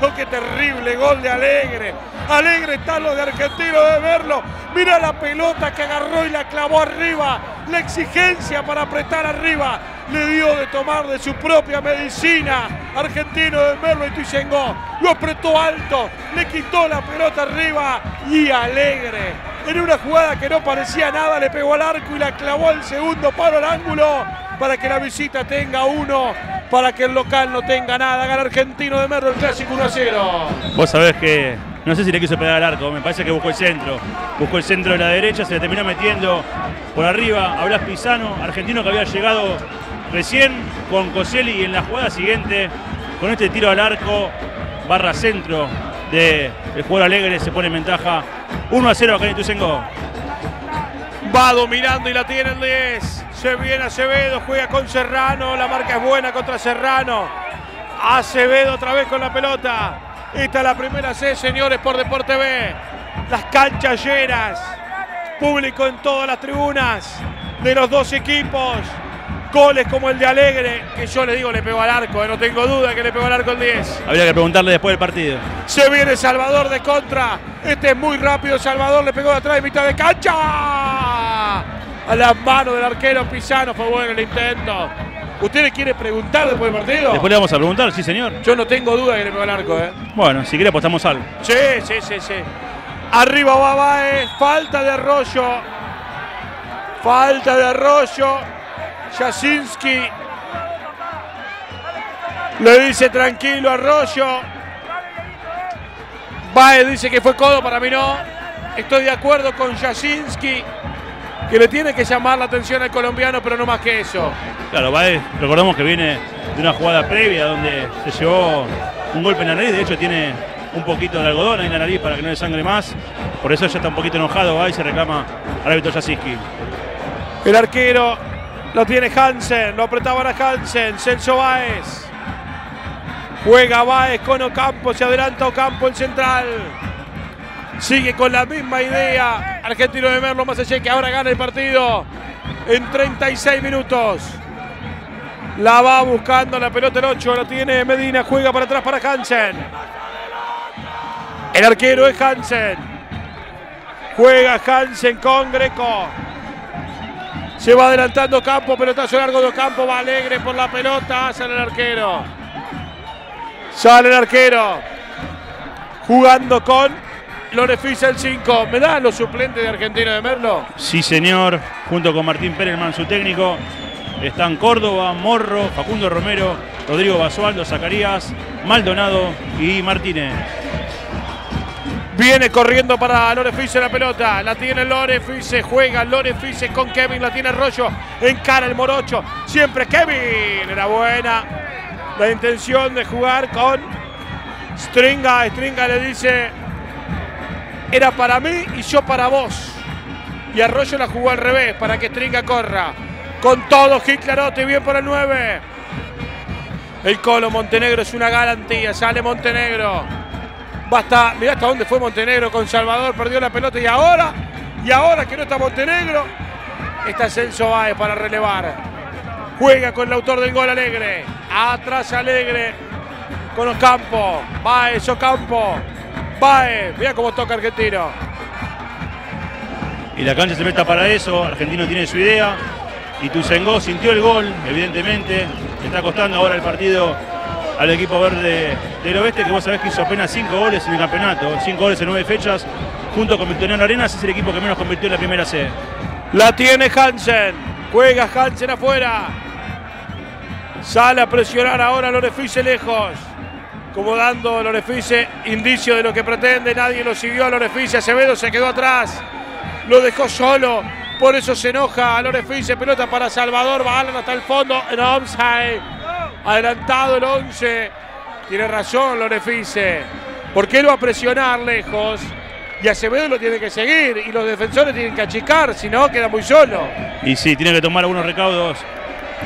¡Golazo! ¡Qué terrible gol de Alegre! Alegre está lo de Argentino de verlo. Mira la pelota que agarró y la clavó arriba. La exigencia para apretar arriba. Le dio de tomar de su propia medicina. Argentino de Merlo y Tuizengó. Lo apretó alto. Le quitó la pelota arriba. Y Alegre. En una jugada que no parecía nada, le pegó al arco y la clavó al segundo palo al ángulo. Para que la visita tenga uno. Para que el local no tenga nada. Gana Argentino de Merlo el clásico 1 a 0. Vos sabés que no sé si le quiso pegar al arco, me parece que buscó el centro. Buscó el centro de la derecha, se le terminó metiendo por arriba a Blas Pisano, argentino que había llegado recién con Coselli y en la jugada siguiente, con este tiro al arco, barra centro del jugador alegre, se pone en ventaja 1 a 0 acá en Ituzaingó. Va dominando y la tiene el 10. Se viene Acevedo, juega con Serrano. La marca es buena contra Serrano. Acevedo otra vez con la pelota. Esta es la primera C, señores, por Deporte B. Las canchas llenas. Público en todas las tribunas de los dos equipos. Goles como el de Alegre, que yo le digo le pegó al arco, eh, no tengo duda que le pegó al arco el 10. Habría que preguntarle después del partido. Se viene Salvador de contra. Este es muy rápido. Salvador le pegó de atrás de mitad de cancha. A las manos del arquero Pisano. Fue bueno el intento. ¿Usted le quiere preguntar después del partido? Después le vamos a preguntar, sí señor. Yo no tengo duda que le pegó al arco, ¿eh? Bueno, si quiere apostamos algo. Sí, sí, sí, sí. Arriba Babae. Falta de Arroyo. Falta de Arroyo. Jasinski. Le dice tranquilo Arroyo. Baez dice que fue codo, para mí no. Estoy de acuerdo con Jasinski. Que le tiene que llamar la atención al colombiano, pero no más que eso. Claro, Baez, recordamos que viene de una jugada previa donde se llevó un golpe en la nariz, de hecho tiene un poquito de algodón ahí en la nariz para que no le sangre más, por eso ya está un poquito enojado Baez y se reclama al árbitro Jasiski. El arquero lo tiene Hansen, lo apretaba a Hansen, Celso Baez. Juega Baez con Ocampo, se adelanta Ocampo el central. Sigue con la misma idea. Argentino de Merlo más allá que ahora gana el partido en 36 minutos. La va buscando la pelota el 8, la tiene Medina, juega para atrás para Hansen. El arquero es Hansen. Juega Hansen con Greco. Se va adelantando Campo, pelotazo largo de Campo, va alegre por la pelota, sale el arquero. Sale el arquero. Jugando con Lorefice el 5. ¿Me dan los suplentes de Argentino de Merlo? Sí, señor. Junto con Martín Perelman, su técnico. Están Córdoba, Morro, Facundo Romero, Rodrigo Basualdo, Zacarías, Maldonado y Martínez. Viene corriendo para Lorefice la pelota. La tiene Lorefice. Juega Lorefice con Kevin. La tiene Rollo. Encara el Morocho. Siempre Kevin. Era buena la intención de jugar con Stringa. Stringa le dice, era para mí y yo para vos. Y Arroyo la jugó al revés para que Stringa corra. Con todo, Hitlerote, bien por el 9. El Colo Montenegro es una garantía. Sale Montenegro. Basta, mirá hasta dónde fue Montenegro con Salvador. Perdió la pelota y ahora, y ahora que no está Montenegro, está Celso Baez para relevar. Juega con el autor del gol Alegre. Atrás Alegre. Con Ocampo. Baez, Ocampo. Baez. Mira cómo toca Argentino. Y la cancha se meta para eso. Argentino tiene su idea. Y Tuzengó sintió el gol, evidentemente. Le está costando ahora el partido al equipo verde del oeste, que vos sabés que hizo apenas 5 goles en el campeonato. 5 goles en 9 fechas. Junto con Victoriano Arenas es el equipo que menos convirtió en la primera C. La tiene Hansen. Juega Hansen afuera. Sale a presionar ahora Lorefice lejos. Como dando Lorefice indicio de lo que pretende. Nadie lo siguió a Lorefice. Acevedo se quedó atrás. Lo dejó solo. Por eso se enoja a Lorefice. Pelota para Salvador. Balan hasta el fondo. En offside. Adelantado el 11. Tiene razón Lorefice. ¿Por qué lo va a presionar lejos? Y Acevedo lo tiene que seguir. Y los defensores tienen que achicar. Si no, queda muy solo. Y sí, tiene que tomar algunos recaudos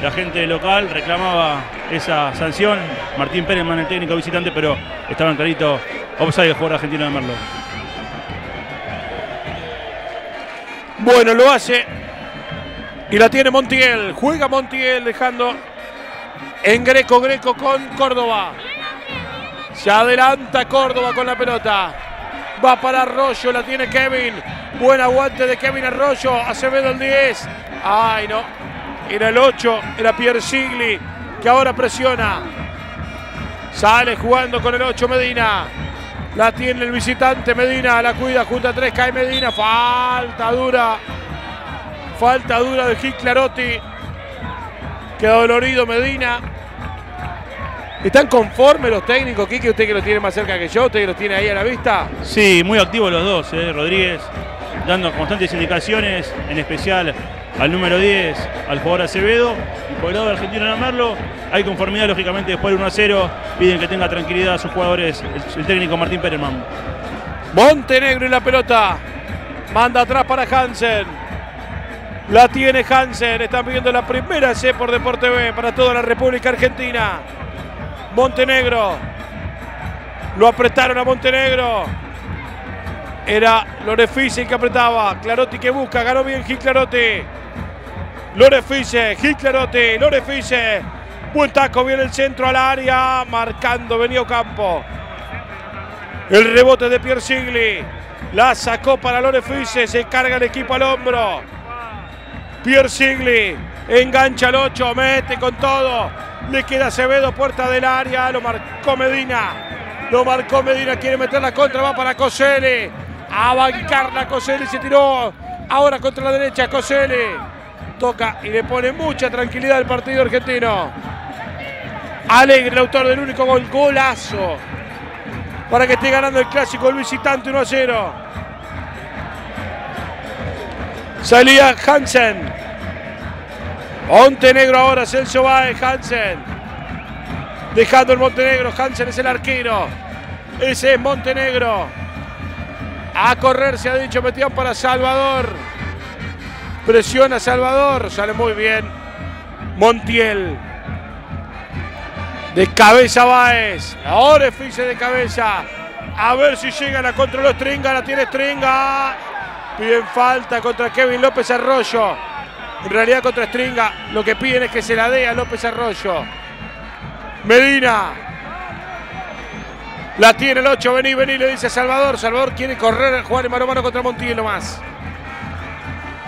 la gente local reclamaba esa sanción. Martín Pérez, el técnico visitante, pero estaba en clarito offside el jugador argentino de Merlo. Bueno, lo hace. Y la tiene Montiel. Juega Montiel dejando en Greco Greco con Córdoba. Se adelanta Córdoba con la pelota. Va para Arroyo, la tiene Kevin. Buen aguante de Kevin Arroyo. Acevedo el 10. Ay, no. Era el 8, era Pierre Sigli, que ahora presiona. Sale jugando con el 8 Medina. La tiene el visitante Medina, la cuida junto a 3, cae Medina. Falta dura. Falta dura de Gil Clarotti. Queda dolorido Medina. ¿Están conformes los técnicos, Kike? Usted que lo tiene más cerca que yo, usted que lo tiene ahí a la vista. Sí, muy activos los dos, eh. Rodríguez dando constantes indicaciones, en especial al número 10, al jugador Acevedo. Y por el lado de Argentino de Merlo, hay conformidad, lógicamente, después del 1 a 0. Piden que tenga tranquilidad a sus jugadores, el, técnico Martín Perelman. Montenegro y la pelota. Manda atrás para Hansen. La tiene Hansen. Están pidiendo la primera C por Deporte B para toda la República Argentina. Montenegro. Lo apretaron a Montenegro. Era Lorefice que apretaba. Clarotti que busca. Ganó bien Gil Clarotti. Lorefice, Gil Clarotti, Lorefice. Buen taco, viene el centro al área. Marcando, venía Campo. El rebote de Pierre Sigli. La sacó para Lorefice. Se carga el equipo al hombro. Pierre Sigli. Engancha al 8. Mete con todo. Le queda Acevedo, puerta del área. Lo marcó Medina. Lo marcó Medina. Quiere meter la contra. Va para Coselli. A bancarla Coselli. Se tiró ahora contra la derecha. Coselli. Toca y le pone mucha tranquilidad al partido argentino. Alegre, el autor del único gol. Golazo. Para que esté ganando el clásico el visitante 1 a 0. Salía Hansen. Montenegro ahora, Celso Baez, Hansen. Dejando el Montenegro, Hansen es el arquero. Ese es Montenegro. A correr se ha dicho, metían para Salvador. Presiona Salvador, sale muy bien. Montiel. De cabeza Baez. Ahora es Fice de cabeza. A ver si llega la contra los Stringa. La tiene Stringa. Piden falta contra Kevin López Arroyo. En realidad contra Stringa lo que piden es que se la dé a López Arroyo. Medina. La tiene el 8. Vení, vení, le dice Salvador. Salvador quiere correr, jugar en mano a mano contra Montiel más.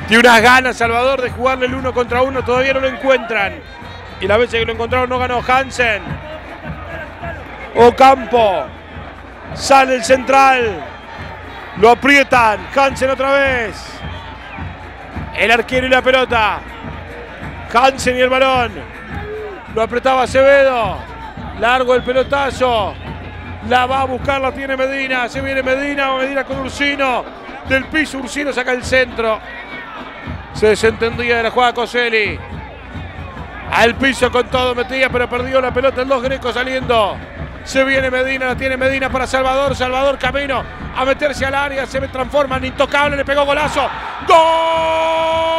Tiene unas ganas Salvador de jugarle el uno contra uno. Todavía no lo encuentran. Y la vez que lo encontraron no ganó Hansen. Ocampo. Sale el central. Lo aprietan. Hansen otra vez. El arquero y la pelota. Hansen y el balón. Lo apretaba Acevedo. Largo el pelotazo. La va a buscar, la tiene Medina. Se viene Medina. Medina con Ursino. Del piso Ursino saca el centro. Se desentendía de la jugada Coselli. Al piso con todo metía, pero perdió la pelota. El dos Greco saliendo. Se viene Medina, la tiene Medina para Salvador. Salvador camino a meterse al área. Se transforma en intocable. Le pegó golazo. ¡Gol!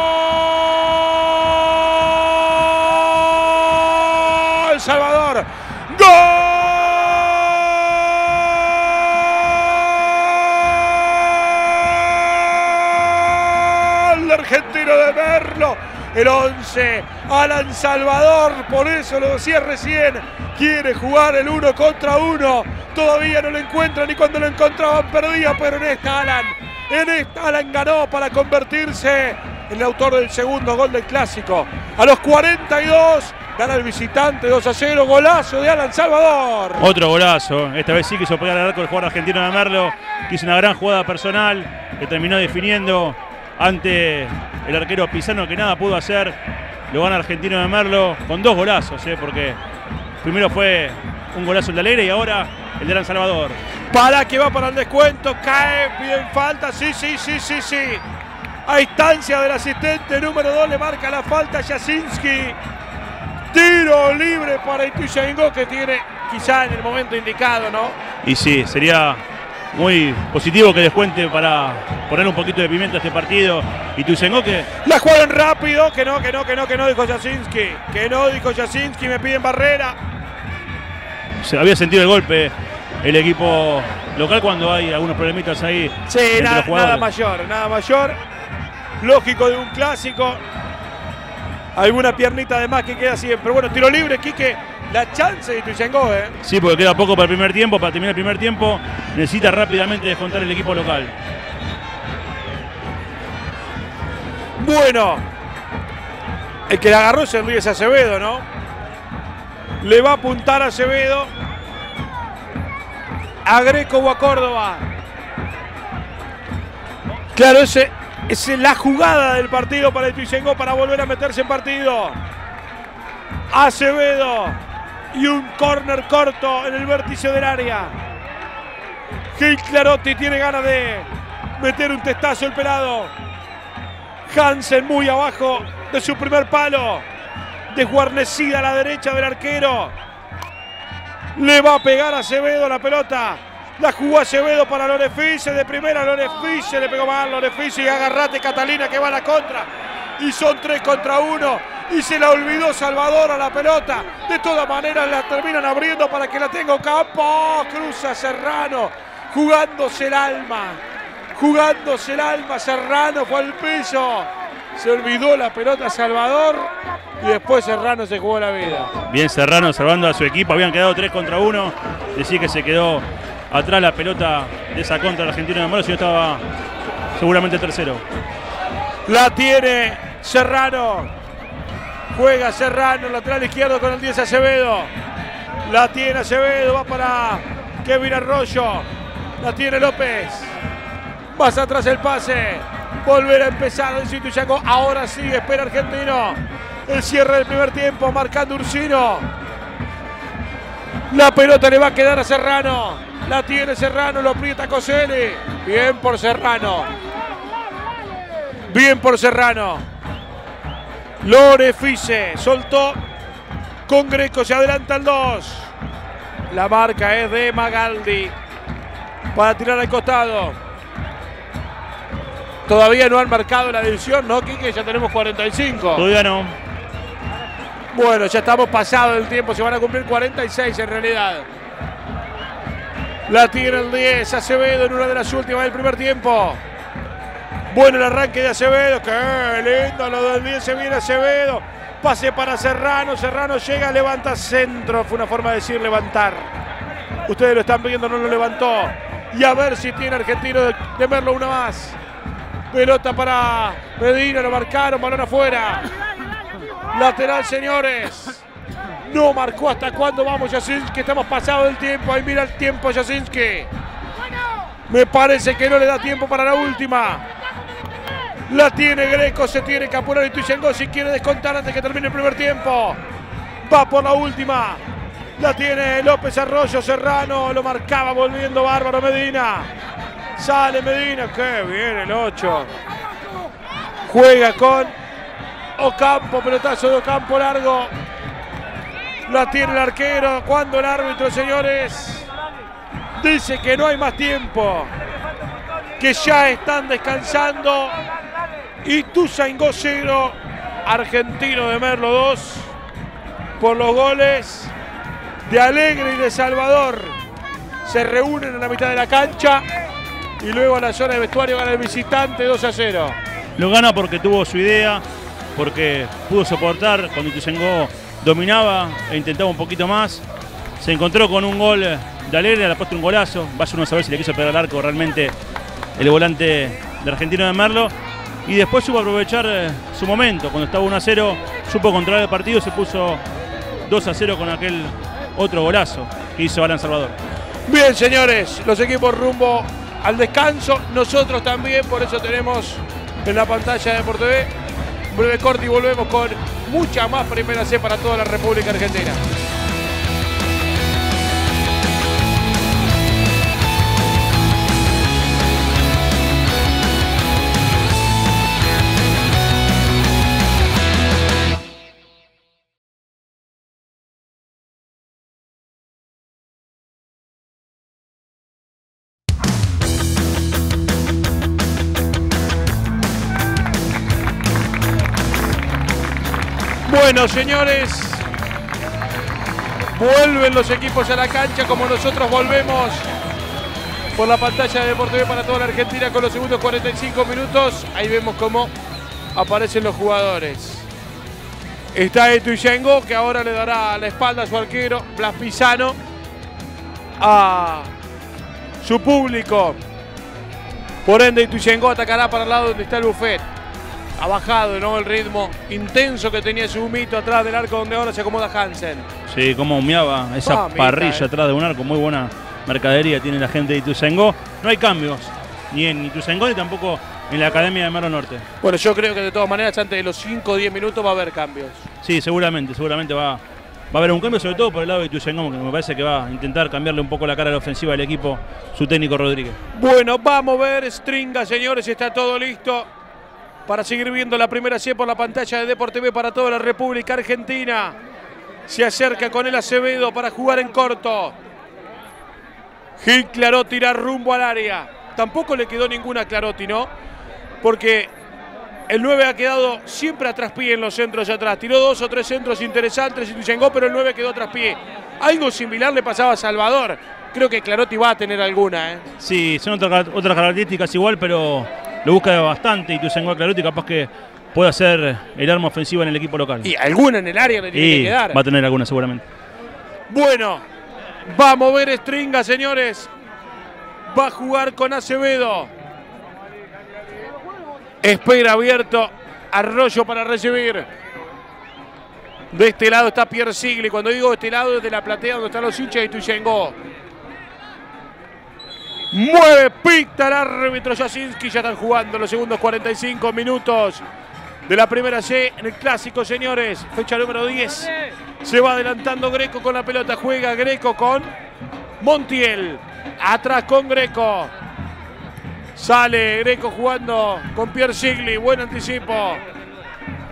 El 11, Alan Salvador, por eso lo decía recién, quiere jugar el uno contra uno. Todavía no lo encuentran y cuando lo encontraban perdía, pero en esta Alan, en esta Alan ganó para convertirse en el autor del segundo gol del clásico. A los 42 gana el visitante 2 a 0, golazo de Alan Salvador. Otro golazo, esta vez sí quiso pegar al arco el jugador argentino de Merlo, que hizo una gran jugada personal que terminó definiendo ante el arquero Pisano que nada pudo hacer. Lo gana Argentino de Merlo con dos golazos, ¿eh? porque primero fue un golazo el de Alegre y ahora el de Alan Salvador. Para que va para el descuento, cae, bien falta, sí, sí, sí, sí, sí. A instancia del asistente número 2 le marca la falta Jasinski. Tiro libre para Ituzaingó que tiene quizá en el momento indicado, ¿no? Y sí, sería muy positivo que descuente para poner un poquito de pimienta a este partido. Y Tuisengo que. La jugaron rápido, que no, que no, que no, que no, dijo Jasinski. Que no, dijo Jasinski, me piden barrera. Se había sentido el golpe el equipo local cuando hay algunos problemitas ahí. Sí, nada, nada mayor, nada mayor. Lógico de un clásico. Alguna piernita de más que queda siempre. Bueno, tiro libre, Quique. La chance de Tuisengo, ¿eh? Sí, porque queda poco para el primer tiempo. Para terminar el primer tiempo, necesita rápidamente descontar el equipo local. Bueno, el que la agarró es Enríquez Acevedo, ¿no? Le va a apuntar a Acevedo. A Greco o a Córdoba. Claro, ese, esa es la jugada del partido para el Tuisengo para volver a meterse en partido. Acevedo y un córner corto en el vértice del área. Gil Clarotti tiene ganas de meter un testazo el pelado. Hansen muy abajo de su primer palo. Desguarnecida a la derecha del arquero. Le va a pegar a Acevedo la pelota. La jugó Acevedo para Lorefice. De primera Lorefice le pegó mal Lorefice y agarrate Catalina que va a la contra. Y son tres contra uno. Y se la olvidó Salvador a la pelota. De todas maneras la terminan abriendo para que la tenga Campo. Cruza Serrano. Jugándose el alma. Jugándose el alma. Serrano fue al piso. Se olvidó la pelota Salvador. Y después Serrano se jugó la vida. Bien Serrano salvando a su equipo. Habían quedado 3 contra 1. Decía que se quedó atrás la pelota de esa contra el argentino de Moro. Si no estaba seguramente tercero. La tiene Serrano. Juega Serrano, lateral izquierdo con el 10 Acevedo. La tiene Acevedo, va para Kevin Arroyo. La tiene López. Más atrás el pase. Volver a empezar el sitio Chaco. Ahora sí, espera Argentino. El cierre del primer tiempo, marcando Ursino. La pelota le va a quedar a Serrano. La tiene Serrano, lo aprieta Coselli. Bien por Serrano. Bien por Serrano. Lorefice soltó con Greco, se adelanta el 2. La marca es de Magaldi para tirar al costado. Todavía no han marcado la división, ¿no, Quique? Ya tenemos 45. Todavía no. Bueno, ya estamos pasados del tiempo, se van a cumplir 46 en realidad. La tiene el 10, Acevedo en una de las últimas del primer tiempo. Bueno el arranque de Acevedo, qué lindo lo del 10, se viene Acevedo. Pase para Serrano, Serrano llega, levanta centro, fue una forma de decir levantar. Ustedes lo están viendo, no lo levantó. Y a ver si tiene Argentino de, de verlo una más. Pelota para Medina, lo marcaron, balón afuera. Lateral, señores. No marcó hasta cuándo vamos, Jasinski. Estamos pasados del tiempo. Ahí mira el tiempo, Jasinski. Me parece que no le da tiempo para la última. La tiene Greco, se tiene que apurar Tuichengo si quiere descontar antes que termine el primer tiempo. Va por la última. La tiene López Arroyo, Serrano, lo marcaba volviendo Bárbaro Medina. Sale Medina, qué bien el 8. Juega con Ocampo, pelotazo de Ocampo largo. La tiene el arquero. Cuando el árbitro, señores, dice que no hay más tiempo. Que ya están descansando. Y Tuzaingó 0, Argentino de Merlo 2. Por los goles de Alegre y de Salvador. Se reúnen en la mitad de la cancha. Y luego a la zona de vestuario gana el visitante 2 a 0. Lo gana porque tuvo su idea, porque pudo soportar cuando Ituzaingó dominaba e intentaba un poquito más. Se encontró con un gol de Alegre, le ha puesto un golazo. Vaya uno a saber si le quiso pegar al arco realmente el volante de Argentino de Merlo. Y después supo aprovechar eh, su momento. Cuando estaba 1 a 0, supo controlar el partido, se puso 2 a 0 con aquel otro golazo que hizo Alan Salvador. Bien, señores, los equipos rumbo al descanso. Nosotros también, por eso tenemos en la pantalla de Deporte TV. Breve corte y volvemos con mucha más Primera C para toda la República Argentina. Señores, vuelven los equipos a la cancha como nosotros volvemos por la pantalla de Deporte para toda la Argentina con los segundos 45 minutos. Ahí vemos cómo aparecen los jugadores. Está Etuyengo que ahora le dará la espalda a su arquero, Blas Pisano, a su público. Por ende, Ituyengo atacará para el lado donde está el buffet ha bajado nuevo el ritmo intenso que tenía su humito atrás del arco donde ahora se acomoda Hansen. Sí, como humeaba esa Mamita, parrilla eh. atrás de un arco, muy buena mercadería tiene la gente de Ituzaingó. No hay cambios, ni en Ituzaingó ni tampoco en la Academia de Mero Norte. Bueno, yo creo que de todas maneras antes de los 5 o 10 minutos va a haber cambios. Sí, seguramente, seguramente va, va a haber un cambio, sobre todo por el lado de Ituzaingó, que me parece que va a intentar cambiarle un poco la cara a la ofensiva del equipo, su técnico Rodríguez. Bueno, vamos a ver, stringa señores, está todo listo para seguir viendo la primera C por la pantalla de Deporte TV para toda la República Argentina. Se acerca con el Acevedo para jugar en corto. Gil Clarotti irá rumbo al área. Tampoco le quedó ninguna a Clarotti, ¿no? Porque el 9 ha quedado siempre a traspié en los centros de atrás. Tiró dos o tres centros interesantes y llegó, pero el 9 quedó a traspié. Algo similar le pasaba a Salvador. Creo que Clarotti va a tener alguna, ¿eh? Sí, son otras características igual, pero lo busca bastante y Ituzaingó Clarotti capaz que puede hacer el arma ofensiva en el equipo local. Y alguna en el área le tiene Y que quedar. va a tener alguna seguramente. Bueno, va a mover Stringa, señores. Va a jugar con Acevedo. Espera abierto. Arroyo para recibir. De este lado está Pierre Sigli. Cuando digo de este lado es de la platea donde están los hinchas de Tuyengó. Mueve picta el árbitro Jasinski. Ya están jugando los segundos 45 minutos de la primera C en el clásico, señores. Fecha número 10. Se va adelantando Greco con la pelota. Juega Greco con Montiel. Atrás con Greco. Sale Greco jugando con Pierre Sigli. Buen anticipo.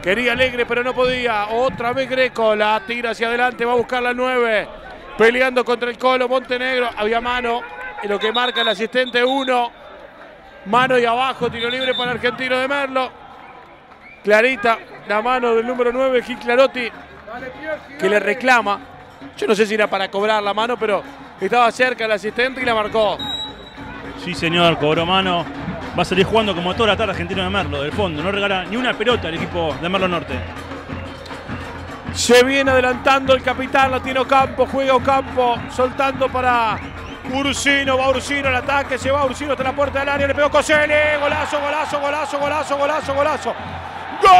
Quería Alegre, pero no podía. Otra vez Greco. La tira hacia adelante. Va a buscar la 9. Peleando contra el Colo Montenegro. Había mano. Y lo que marca el asistente 1. Mano y abajo. Tiro libre para el argentino de Merlo. Clarita. La mano del número 9, Gil Clarotti. Que le reclama. Yo no sé si era para cobrar la mano, pero estaba cerca el asistente y la marcó. Sí, señor, cobró mano. Va a salir jugando como toda la tarde Argentino de Merlo, del fondo. No regala ni una pelota al equipo de Merlo Norte. Se viene adelantando el capitán, la tiene Ocampo, juega Ocampo, soltando para Ursino, va Ursino al ataque, se va Ursino hasta la puerta del área, le pegó Coselli, golazo, golazo, golazo, golazo, golazo, golazo. ¡Gol!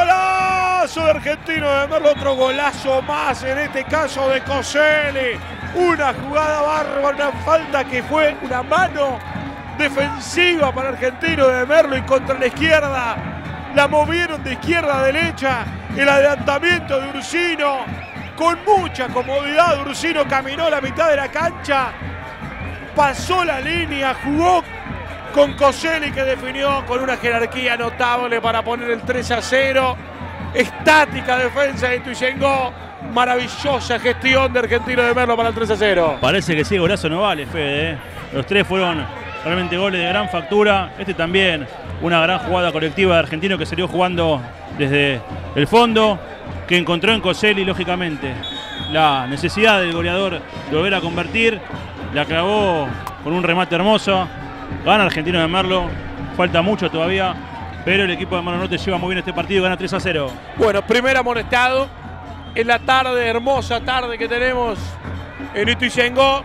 ¡Golazo de Argentino de Merlo! Otro golazo más, en este caso de Coselli. Una jugada bárbara, una falta que fue una mano defensiva para Argentino de Merlo y contra la izquierda. La movieron de izquierda a derecha. El adelantamiento de Ursino. Con mucha comodidad, Ursino caminó la mitad de la cancha. Pasó la línea, jugó con Coselli que definió con una jerarquía notable para poner el 3 a 0. Estática defensa de Tuyengó. Maravillosa gestión de Argentino de Merlo para el 3 a 0. Parece que sí, golazo no vale, Fede. ¿eh? Los tres fueron realmente goles de gran factura. Este también, una gran jugada colectiva de Argentino que salió jugando desde el fondo, que encontró en Coselli, lógicamente, la necesidad del goleador de volver a convertir. La clavó con un remate hermoso. Gana Argentino de Merlo. Falta mucho todavía, pero el equipo de Merlo Norte lleva muy bien este partido. Gana 3 a 0. Bueno, primer amonestado en la tarde, hermosa tarde que tenemos en Ituizengó.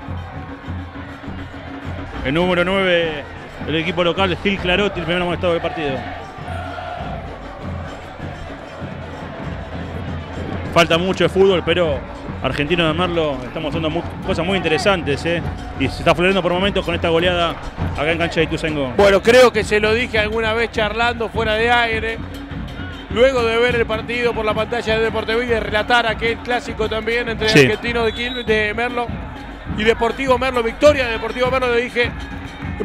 El número 9 del equipo local, Gil Clarotti, el primer amonestado del partido. Falta mucho de fútbol, pero Argentino de Merlo está mostrando cosas muy interesantes ¿eh? y se está florando por momentos con esta goleada acá en cancha de Ituzaingó. Bueno, creo que se lo dije alguna vez charlando fuera de aire. Luego de ver el partido por la pantalla de Deportivo y de relatar aquel clásico también entre Sí. Argentino de, Quilmes- de Merlo y Deportivo Merlo, victoria de Deportivo Merlo, le dije,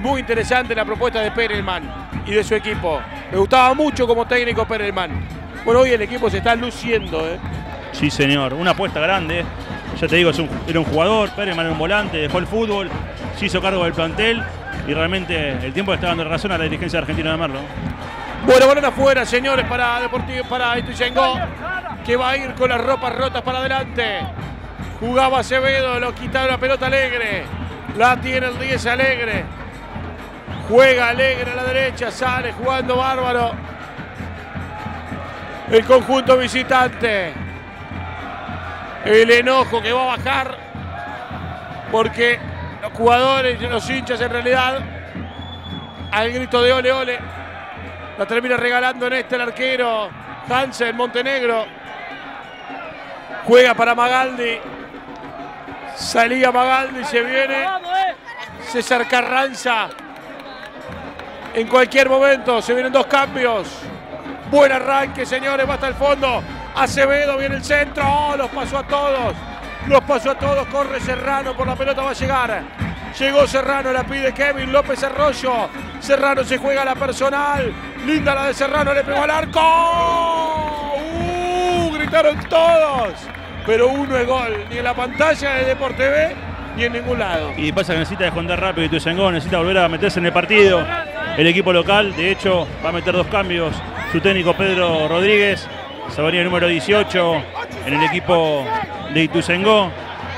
muy interesante la propuesta de Perelman y de su equipo. Me gustaba mucho como técnico Perelman. Bueno, hoy el equipo se está luciendo. ¿eh? Sí, señor, una apuesta grande. Ya te digo, es un- era un jugador, Pérez era un volante, dejó el fútbol, se hizo cargo del plantel y realmente el tiempo está dando razón a la dirigencia de Argentino de Merlo. Bueno, balón afuera, señores, para Deportivo, para Ituzaingó, que va a ir con las ropas rotas para adelante. Jugaba Acevedo, lo quitaba la pelota Alegre. La tiene el 10 Alegre. Juega Alegre a la derecha, sale jugando bárbaro. El conjunto visitante. El enojo que va a bajar. Porque los jugadores los hinchas en realidad, al grito de ole ole, la termina regalando en este el arquero Hansen Montenegro. Juega para Magaldi. Salía Magaldi, se viene César Carranza. En cualquier momento se vienen dos cambios. Buen arranque, señores, va hasta el fondo. Acevedo viene el centro. Oh, los pasó a todos. Los pasó a todos. Corre Serrano por la pelota, va a llegar. Llegó Serrano, la pide Kevin López Arroyo. Serrano se juega la personal. Linda la de Serrano, le pegó al arco. ¡Uh! Gritaron todos. Pero uno es gol. Ni en la pantalla de Deporte B, ni en ningún lado. Y pasa que necesita descontar rápido y Ituzaingó necesita volver a meterse en el partido. El equipo local, de hecho, va a meter dos cambios. Su técnico Pedro Rodríguez, se va a venir el número 18 en el equipo de Ituzaingó.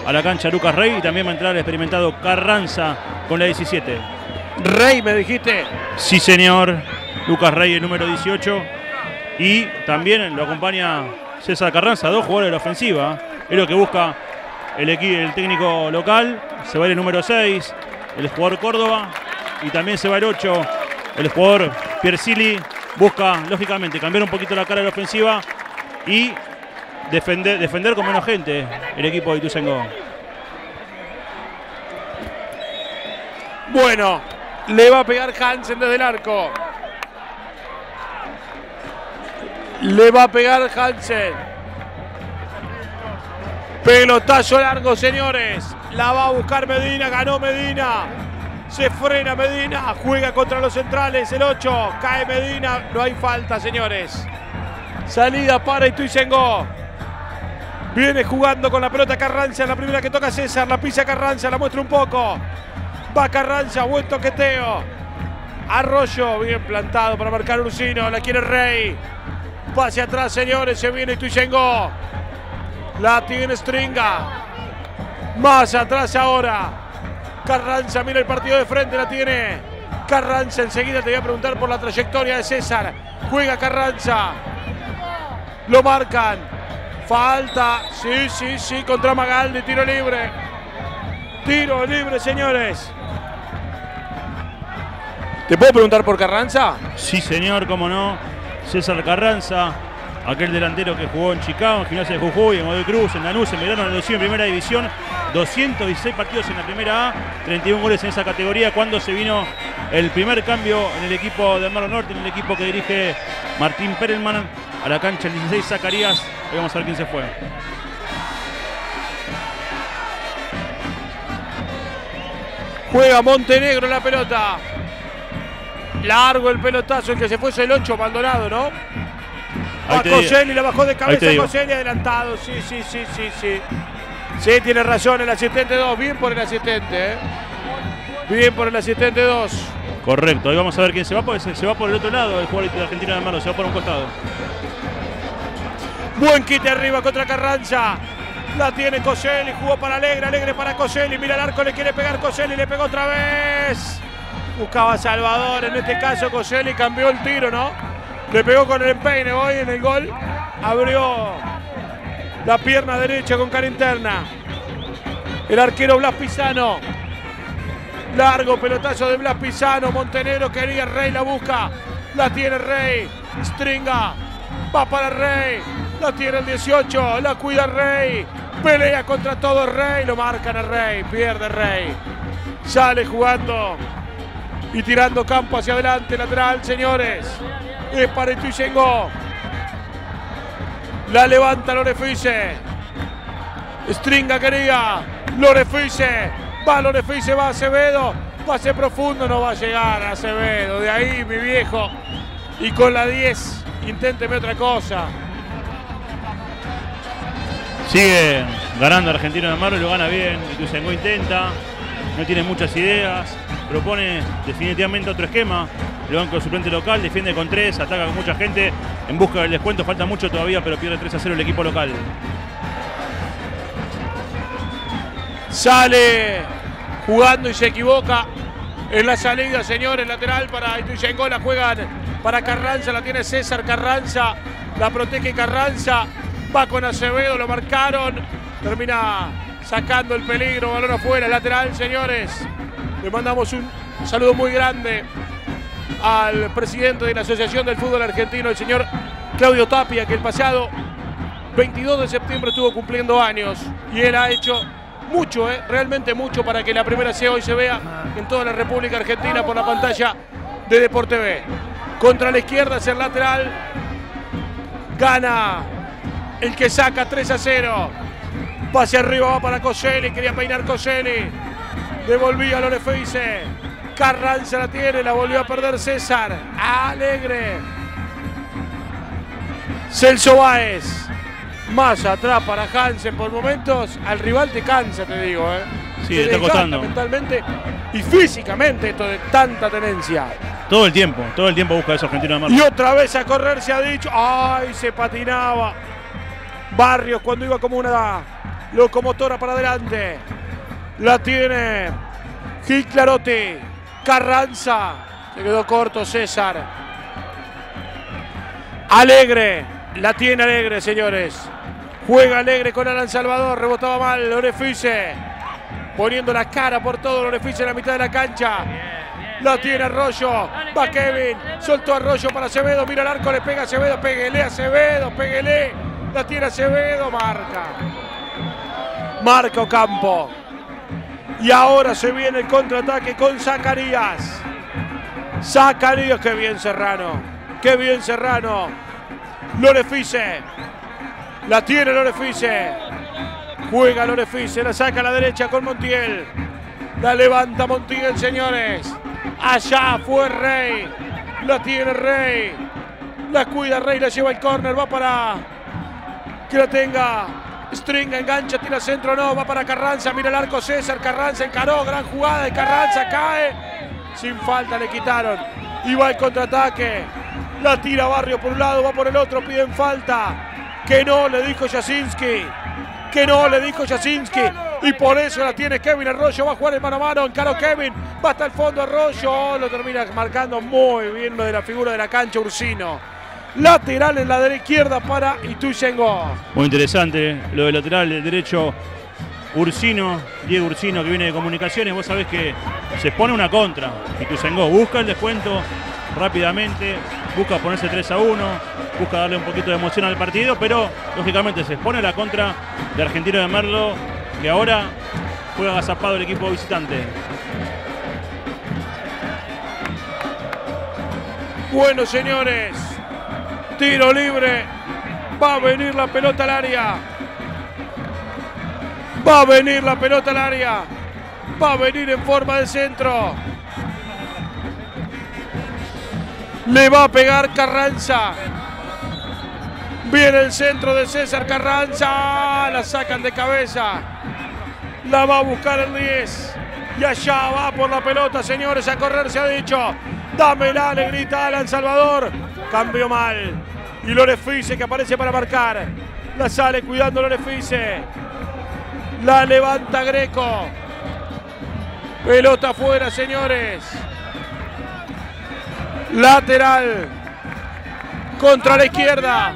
A la cancha Lucas Rey y también va a entrar el experimentado Carranza con la 17. Rey, me dijiste. Sí, señor. Lucas Rey, el número 18. Y también lo acompaña César Carranza, dos jugadores de la ofensiva. Es lo que busca el, el técnico local. Se va el número 6, el jugador Córdoba. Y también se va el 8, el jugador Piercili. Busca, lógicamente, cambiar un poquito la cara de la ofensiva y defender, defender con menos gente el equipo de Ituzaingó. Bueno, le va a pegar Hansen desde el arco. Le va a pegar Hansen. Pelotazo largo, señores. La va a buscar Medina. Ganó Medina. Se frena Medina. Juega contra los centrales. El 8. Cae Medina. No hay falta, señores. Salida para Ituizengó. Viene jugando con la pelota Carranza. La primera que toca César. La pisa Carranza. La muestra un poco. Va Carranza. Buen toqueteo. Arroyo. Bien plantado para marcar Ursino. La quiere Rey. Pase atrás, señores. Se viene Ituizengó. La tiene Stringa. Más atrás ahora. Carranza mira el partido de frente. La tiene Carranza. Enseguida te voy a preguntar por la trayectoria de César. Juega Carranza. Lo marcan. Falta. Sí, sí, sí. Contra Magaldi. Tiro libre. Tiro libre, señores. ¿Te puedo preguntar por Carranza? Sí, señor, cómo no. César Carranza, aquel delantero que jugó en Chicago, en Gimnasia de Jujuy, en Godoy Cruz, en Lanús, en Verano, en en Primera División. 216 partidos en la Primera A, 31 goles en esa categoría. Cuando se vino el primer cambio en el equipo de Malo Norte, en el equipo que dirige Martín Perelman, a la cancha el 16 Zacarías. vamos a ver quién se fue. Juega Montenegro la pelota. Largo el pelotazo, el que se fue el 8, Maldonado, ¿no? A Coselli, la bajó de cabeza Coselli, adelantado. Sí, sí, sí, sí, sí. Sí, tiene razón el asistente 2. Bien por el asistente, ¿eh? Bien por el asistente 2. Correcto, ahí vamos a ver quién se va, porque se, va por el otro lado, el jugador de Argentina de mano, se va por un costado. Buen quite arriba contra Carranza. La tiene Coselli, jugó para Alegre, Alegre para Coselli. Mira el arco, le quiere pegar Coselli, le pegó otra vez. Buscaba Salvador, en este caso Coselli cambió el tiro, ¿no? Le pegó con el empeine hoy en el gol. Abrió la pierna derecha con cara interna. El arquero Blas Pisano. Largo pelotazo de Blas Pisano. Montenegro quería Rey, la busca. La tiene Rey. Stringa. Va para Rey. La tiene el 18. La cuida Rey. Pelea contra todo Rey. Lo marcan a Rey. Pierde Rey. Sale jugando y tirando campo hacia adelante, lateral, señores. Es para Ituizengo. La levanta Lorefice. Stringa quería. Lorefice. Va Lorefice, va Acevedo. Pase profundo, no va a llegar Acevedo. De ahí, mi viejo. Y con la 10, inténteme otra cosa. Sigue ganando Argentino de Mar, lo gana bien. Ituizengo intenta. No tiene muchas ideas propone definitivamente otro esquema. El banco suplente local defiende con tres, ataca con mucha gente en busca del descuento. Falta mucho todavía, pero pierde 3 a 0 el equipo local. Sale jugando y se equivoca en la salida, señores. Lateral para Ituyengo, la juegan para Carranza, la tiene César Carranza, la protege Carranza. Va con Acevedo, lo marcaron. Termina sacando el peligro, balón afuera, lateral, señores. Le mandamos un saludo muy grande al presidente de la Asociación del Fútbol Argentino, el señor Claudio Tapia, que el pasado 22 de septiembre estuvo cumpliendo años y él ha hecho mucho, eh, realmente mucho para que la primera C hoy se vea en toda la República Argentina por la pantalla de Deporte B. Contra la izquierda es el lateral. Gana el que saca 3 a 0. Pase arriba va para Coselli, quería peinar Coselli. Devolvía Lorefice. Carranza la tiene, la volvió a perder César. Alegre. Celso Báez. Más atrás para Hansen por momentos. Al rival te cansa, te digo. ¿eh? Sí, está costando. Mentalmente y físicamente esto de tanta tenencia. Todo el tiempo, todo el tiempo busca eso Argentino de Mar. Y otra vez a correr se ha dicho. ¡Ay! Se patinaba. Barrios cuando iba como una locomotora para adelante. La tiene Gil. Carranza. Se quedó corto César. Alegre. La tiene Alegre, señores. Juega Alegre con Alan Salvador. Rebotaba mal Lorefice. Poniendo la cara por todo Lorefice en la mitad de la cancha. La tiene Arroyo. Va Kevin. Soltó Arroyo para Acevedo. Mira el arco. Le pega Acevedo. Péguele Acevedo. Péguele. La tiene Acevedo. Marca. Marca Ocampo. Y ahora se viene el contraataque con Zacarías. Zacarías, qué bien Serrano. Qué bien Serrano. Lorefice. La tiene Lorefice. Juega Lorefice, la saca a la derecha con Montiel. La levanta Montiel, señores. Allá fue Rey. La tiene Rey. La cuida Rey, la lleva el córner. Va para que la tenga. Stringa, engancha, tira centro, no, va para Carranza, mira el arco César, Carranza encaró, gran jugada de Carranza, cae, sin falta le quitaron, y va el contraataque, la tira Barrio por un lado, va por el otro, piden falta, que no, le dijo Jasinski, que no, le dijo Jasinski, y por eso la tiene Kevin Arroyo, va a jugar el mano a mano, encaró Kevin, va hasta el fondo Arroyo, lo termina marcando muy bien lo de la figura de la cancha Ursino lateral en la derecha izquierda para Ituyengo. Muy interesante lo del lateral derecho Ursino, Diego Ursino que viene de comunicaciones, vos sabés que se pone una contra. Ituyengo busca el descuento rápidamente, busca ponerse 3 a 1, busca darle un poquito de emoción al partido, pero lógicamente se expone la contra de Argentino de Merlo, que ahora juega agazapado el equipo visitante. Bueno, señores, Tiro libre. Va a venir la pelota al área. Va a venir la pelota al área. Va a venir en forma de centro. Le va a pegar Carranza. Viene el centro de César Carranza. La sacan de cabeza. La va a buscar el 10. Y allá va por la pelota, señores. A correr se ha dicho. Dámela, le grita Alan Salvador. Cambio mal. Y Lorefice que aparece para marcar. La sale cuidando Lorefice. La levanta Greco. Pelota afuera, señores. Lateral. Contra la izquierda.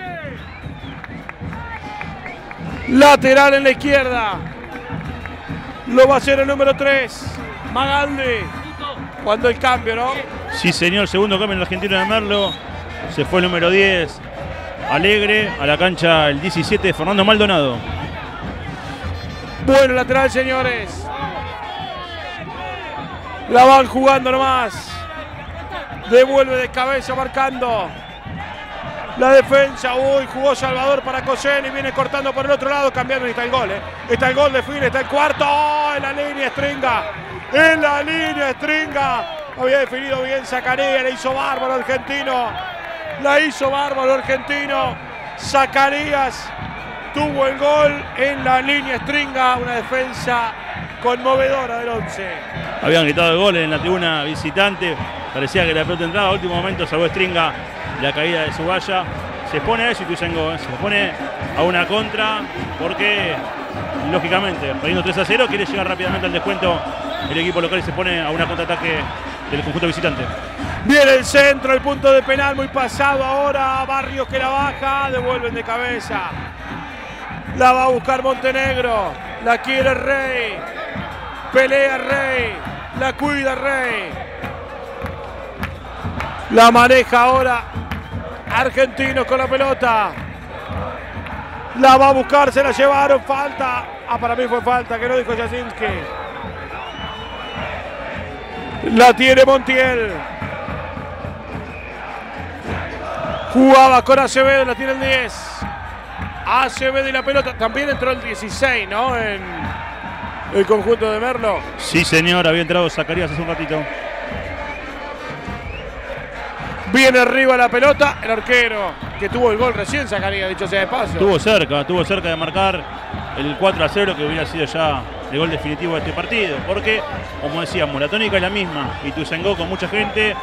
Lateral en la izquierda. Lo va a hacer el número 3. Magaldi. Cuando el cambio, ¿no? Sí, señor. Segundo cambio en el argentino de Merlo. Se fue el número 10. Alegre a la cancha el 17, Fernando Maldonado. Bueno lateral, señores. La van jugando nomás. Devuelve de cabeza marcando. La defensa, uy, jugó Salvador para Cosén y viene cortando por el otro lado, cambiando y está el gol, ¿eh? Está el gol de fin, está el cuarto, ¡Oh! en la línea Stringa, en la línea Stringa. Había definido bien Zacarías, le hizo bárbaro argentino. La hizo bárbaro argentino. Zacarías tuvo el gol en la línea stringa. Una defensa conmovedora del 11. Habían gritado el gol en la tribuna visitante. Parecía que la pelota entraba. A último momento salvó Stringa la caída de su valla. Se pone a eso y se pone a una contra porque, lógicamente, perdiendo 3 a 0, quiere llegar rápidamente al descuento el equipo local se pone a una contraataque del conjunto visitante. Viene el centro, el punto de penal muy pasado ahora. Barrios que la baja, devuelven de cabeza. La va a buscar Montenegro. La quiere Rey. Pelea Rey. La cuida Rey. La maneja ahora Argentinos con la pelota. La va a buscar, se la llevaron. Falta. Ah, para mí fue falta, que no dijo Jasinski. La tiene Montiel. Jugaba con Acevedo, la tiene el 10. Acevedo y la pelota. También entró el 16, ¿no? En el conjunto de Merlo. Sí, señor, había entrado Zacarías hace un ratito. Viene arriba la pelota, el arquero que tuvo el gol recién, Zacarías, dicho sea de paso. Estuvo cerca, estuvo cerca de marcar el 4 a 0 que hubiera sido ya el gol definitivo de este partido. Porque, como decíamos, la tónica es la misma. Y Tuzengó con mucha gente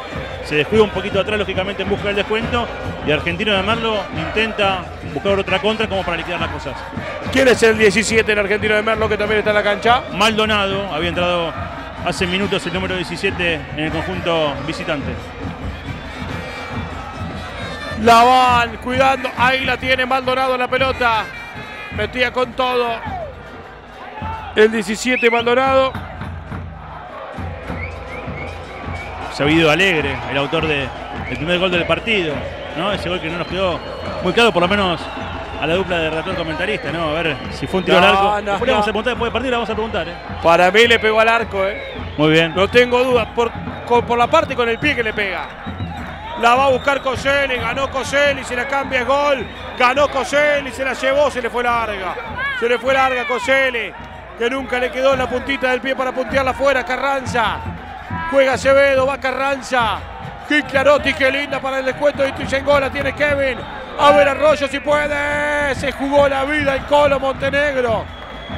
se descuida un poquito atrás, lógicamente, en busca del descuento. Y Argentino de Merlo intenta buscar otra contra como para liquidar las cosas. ¿Quién es el 17 en Argentino de Merlo que también está en la cancha? Maldonado, había entrado hace minutos el número 17 en el conjunto visitante. La van cuidando. Ahí la tiene Maldonado la pelota. Metía con todo. El 17 Maldonado. Se ha habido alegre, el autor del primer gol del partido. ¿no? Ese gol que no nos quedó muy claro, por lo menos a la dupla de ratón comentarista, ¿no? A ver si fue un tiro al arco. vamos a preguntar después del partido, vamos a preguntar, ¿eh? Para mí le pegó al arco, ¿eh? Muy bien. No tengo dudas, por, por la parte con el pie que le pega. La va a buscar Coselli, ganó Coselli, se la cambia, es gol. Ganó Coselli, se la llevó, se le fue larga. Se le fue larga Coselli, que nunca le quedó la puntita del pie para puntearla afuera. Carranza, juega Acevedo, va Carranza. Qué qué linda para el descuento de la tiene Kevin. A ver Arroyo si puede. Se jugó la vida el Colo Montenegro.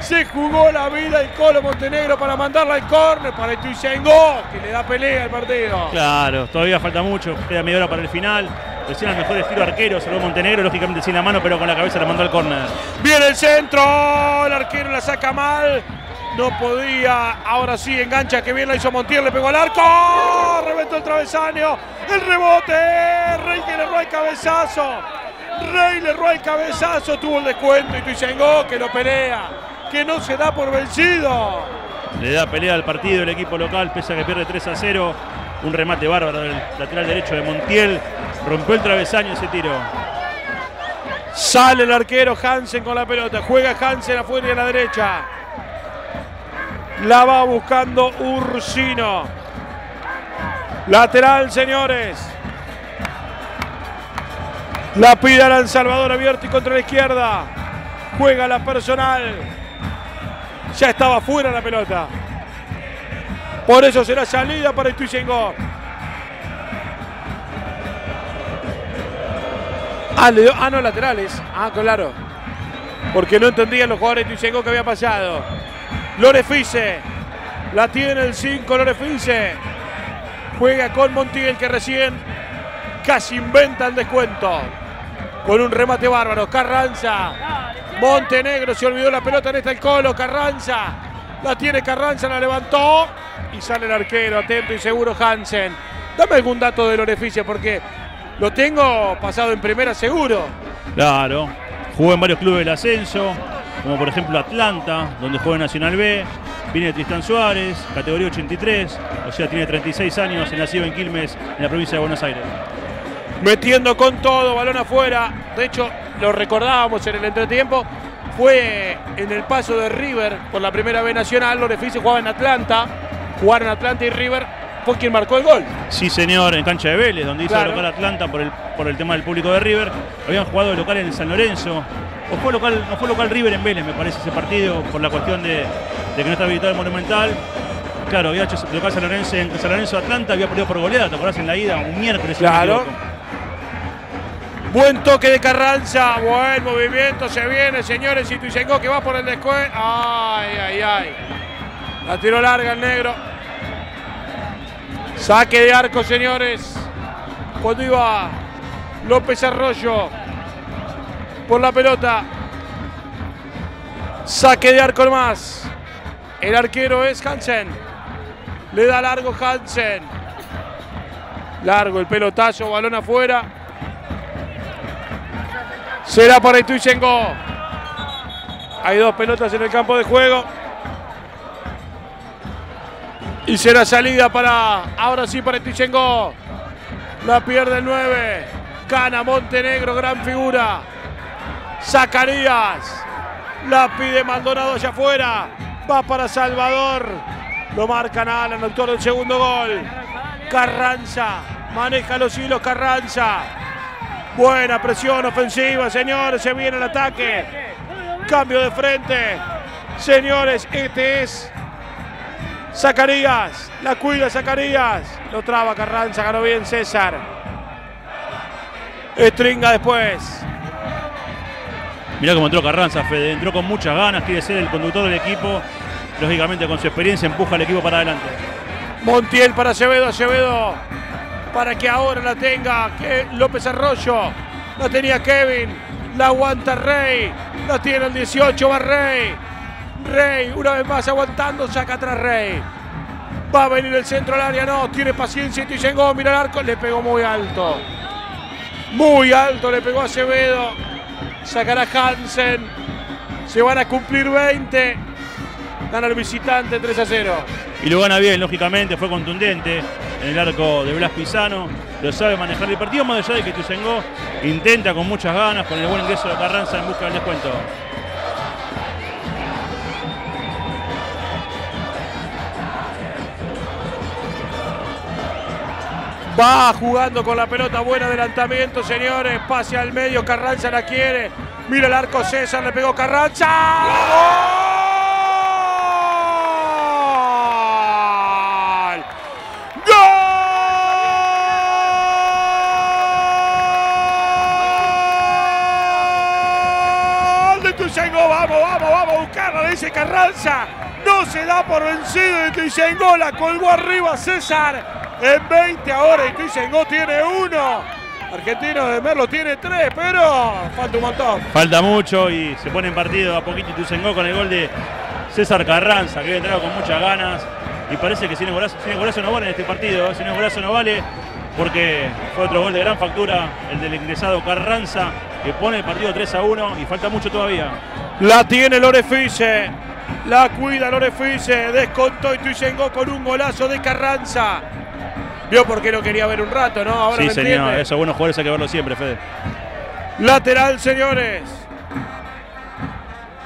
Se jugó la vida el Colo Montenegro para mandarla al córner para Ituzaingó, que le da pelea al partido. Claro, todavía falta mucho, queda media hora para el final. Recién el mejor estilo arquero, salvó Montenegro, lógicamente sin la mano, pero con la cabeza la mandó al córner. Viene el centro, el arquero la saca mal. No podía, ahora sí engancha, que bien la hizo Montiel, le pegó al arco, reventó el travesaño, el rebote, Rey que le erró el cabezazo, Rey le erró el cabezazo, tuvo el descuento y Tuizengó que lo pelea, que no se da por vencido. Le da pelea al partido el equipo local, pese a que pierde 3 a 0. Un remate bárbaro del lateral derecho de Montiel. Rompió el travesaño ese tiro. Sale el arquero Hansen con la pelota. Juega Hansen afuera y a la derecha. La va buscando Ursino. Lateral, señores. La pide Alan Salvador abierto y contra la izquierda. Juega la personal. Ya estaba fuera la pelota. Por eso será salida para Ituizengó. Ah, le dio, ah, no, laterales. Ah, claro. Porque no entendían los jugadores de Ituizengó que había pasado. Lorefice. La tiene el 5, Lorefice. Juega con Montiel que recién casi inventa el descuento. Con un remate bárbaro. Carranza. Montenegro se olvidó la pelota en esta el Colo. Carranza. La tiene Carranza, la levantó. Y sale el arquero, atento y seguro Hansen. Dame algún dato de Lorefice porque lo tengo pasado en primera seguro. Claro, jugó en varios clubes del ascenso, como por ejemplo Atlanta, donde juega en Nacional B. Viene Tristán Suárez, categoría 83, o sea, tiene 36 años, nacido en Quilmes, en la provincia de Buenos Aires. Metiendo con todo, balón afuera. De hecho, lo recordábamos en el entretiempo. Fue en el paso de River por la primera vez nacional. Lorefice jugaba en Atlanta. Jugaron Atlanta y River fue quien marcó el gol. Sí, señor, en cancha de Vélez, donde hizo Claro. local Atlanta por el, por el tema del público de River. Habían jugado de local en San Lorenzo. O fue local, no fue local River en Vélez, me parece, ese partido, por la cuestión de, de que no está habilitado el Monumental. Claro, había hecho local San Lorenzo en San Lorenzo Atlanta, había perdido por goleada, ¿te acordás en la ida? Un miércoles. Claro. Buen toque de Carranza, buen movimiento, se viene, señores, y Tuizengó que va por el descuento. Ay, ay, ay. La tiró larga el negro. Saque de arco, señores. Cuando iba López Arroyo por la pelota. Saque de arco más. El arquero es Hansen. Le da largo Hansen. Largo el pelotazo, balón afuera. Será para Ituizengó. Hay dos pelotas en el campo de juego. Y será salida para, ahora sí para Ituizengó. La pierde el 9. Cana Montenegro, gran figura. Zacarías. La pide Maldonado allá afuera. Va para Salvador. Lo marcan a Alan, autor del segundo gol. Carranza. Maneja los hilos Carranza. Buena presión ofensiva, señores. Se viene el ataque. Cambio de frente. Señores, este es Zacarías. La cuida Zacarías. Lo traba Carranza. Ganó bien César. Estringa después. Mirá cómo entró Carranza, Fede. Entró con muchas ganas, quiere ser el conductor del equipo. Lógicamente, con su experiencia, empuja al equipo para adelante. Montiel para Acevedo, Acevedo para que ahora la tenga que López Arroyo. La tenía Kevin, la aguanta Rey, la tiene el 18, va Rey. Rey, una vez más aguantando, saca atrás Rey. Va a venir el centro al área, no, tiene paciencia y llegó, mira el arco, le pegó muy alto. Muy alto le pegó a Acevedo. Sacará Hansen. Se van a cumplir 20. Gana el visitante 3 a 0. Y lo gana bien, lógicamente, fue contundente en el arco de Blas Pisano. Lo sabe manejar el partido, más allá de que Tuzengó intenta con muchas ganas, con el buen ingreso de Carranza en busca del descuento. Va jugando con la pelota, buen adelantamiento, señores. Pase al medio, Carranza la quiere. Mira el arco César, le pegó Carranza. Vamos, vamos, vamos a buscarla, dice Carranza. No se da por vencido de Tuisengó, la colgó arriba César. En 20 ahora y Tuisengó tiene uno. Argentino de Merlo tiene tres, pero falta un montón. Falta mucho y se pone en partido a poquito Tuisengó con el gol de César Carranza, que había entrado con muchas ganas. Y parece que sin el golazo, no vale en este partido, sin el golazo no vale porque fue otro gol de gran factura, el del ingresado Carranza, que pone el partido 3 a 1 y falta mucho todavía. La tiene Lorefice, la cuida Lorefice, descontó y Tuisengo con un golazo de Carranza. Vio porque no quería ver un rato, ¿no? Ahora sí, señor, esos buenos jugadores hay que verlo siempre, Fede. Lateral, señores.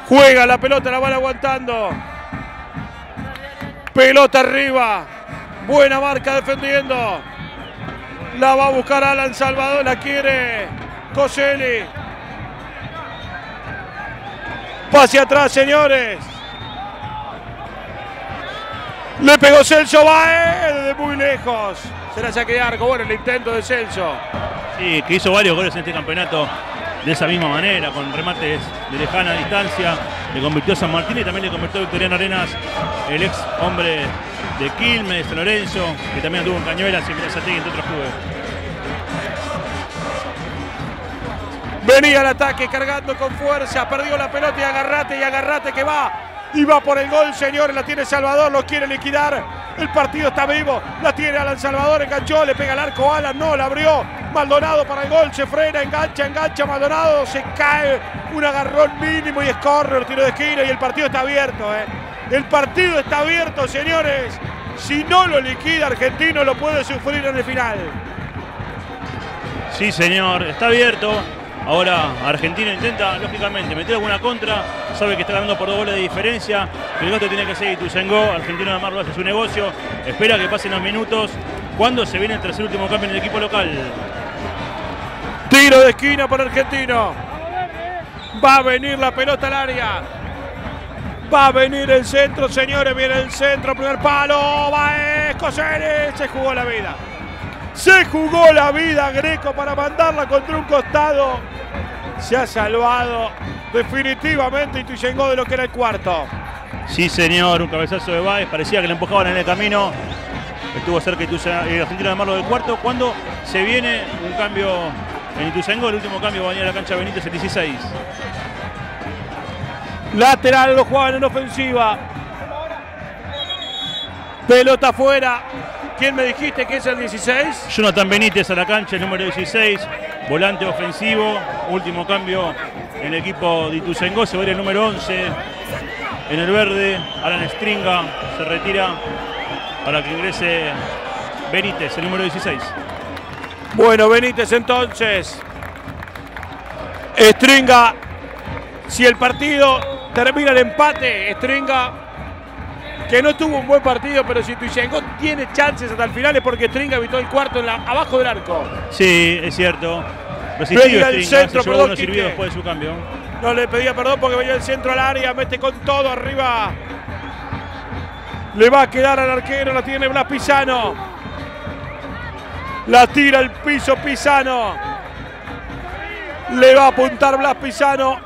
Juega la pelota, la van aguantando. Pelota arriba. Buena marca defendiendo. La va a buscar Alan Salvador, la quiere Coselli. Pase atrás, señores. Le pegó Celso Baez desde muy lejos. Será saque de arco. Bueno, el intento de Celso. Sí, que hizo varios goles en este campeonato de esa misma manera, con remates de lejana distancia. Le convirtió a San Martín y también le convirtió a Victoriano Arenas, el ex hombre de Quilmes, de Lorenzo, que también tuvo en Cañuelas y Sategui, entre otros clubes. Venía el ataque cargando con fuerza, perdió la pelota y agarrate y agarrate que va. Y va por el gol, señores, la tiene Salvador, lo quiere liquidar. El partido está vivo, la tiene Alan Salvador, enganchó, le pega el arco Alan, no, la abrió. Maldonado para el gol, se frena, engancha, engancha, Maldonado, se cae, un agarrón mínimo y escorre el tiro de esquina y el partido está abierto. Eh. El partido está abierto, señores. Si no lo liquida Argentino, lo puede sufrir en el final. Sí, señor, está abierto. Ahora Argentina intenta, lógicamente, meter alguna contra. Sabe que está ganando por dos goles de diferencia. El gasto tiene que seguir Tuzengó. Argentino de Mar lo hace su negocio. Espera que pasen los minutos. ¿Cuándo se viene el tercer último cambio en el equipo local? Tiro de esquina para Argentino. Va a venir la pelota al área. Va a venir el centro, señores. Viene el centro, primer palo. Va Coseres. Se jugó la vida. Se jugó la vida Greco para mandarla contra un costado. Se ha salvado definitivamente y llegó de lo que era el cuarto. Sí, señor, un cabezazo de Baez. Parecía que le empujaban en el camino. Estuvo cerca y Argentina de Marlo del cuarto. Cuando se viene un cambio en Ituzaingó, el último cambio va a venir a la cancha Benítez el 16. Lateral lo jugaban en ofensiva. Pelota afuera. ¿Quién me dijiste que es el 16? Jonathan Benítez a la cancha, el número 16, volante ofensivo, último cambio en el equipo de Ituzaingó, se va el número 11 en el verde, Alan Stringa se retira para que ingrese Benítez, el número 16. Bueno, Benítez entonces. Stringa, si el partido termina el empate, Stringa que no tuvo un buen partido, pero si Tuichenko tiene chances hasta el final es porque Stringa evitó el cuarto en la, abajo del arco. Sí, es cierto. Venía el centro, perdón, después de su cambio. No le pedía perdón porque venía el centro al área, mete con todo arriba. Le va a quedar al arquero, la tiene Blas Pisano. La tira al piso Pisano. Le va a apuntar Blas Pisano.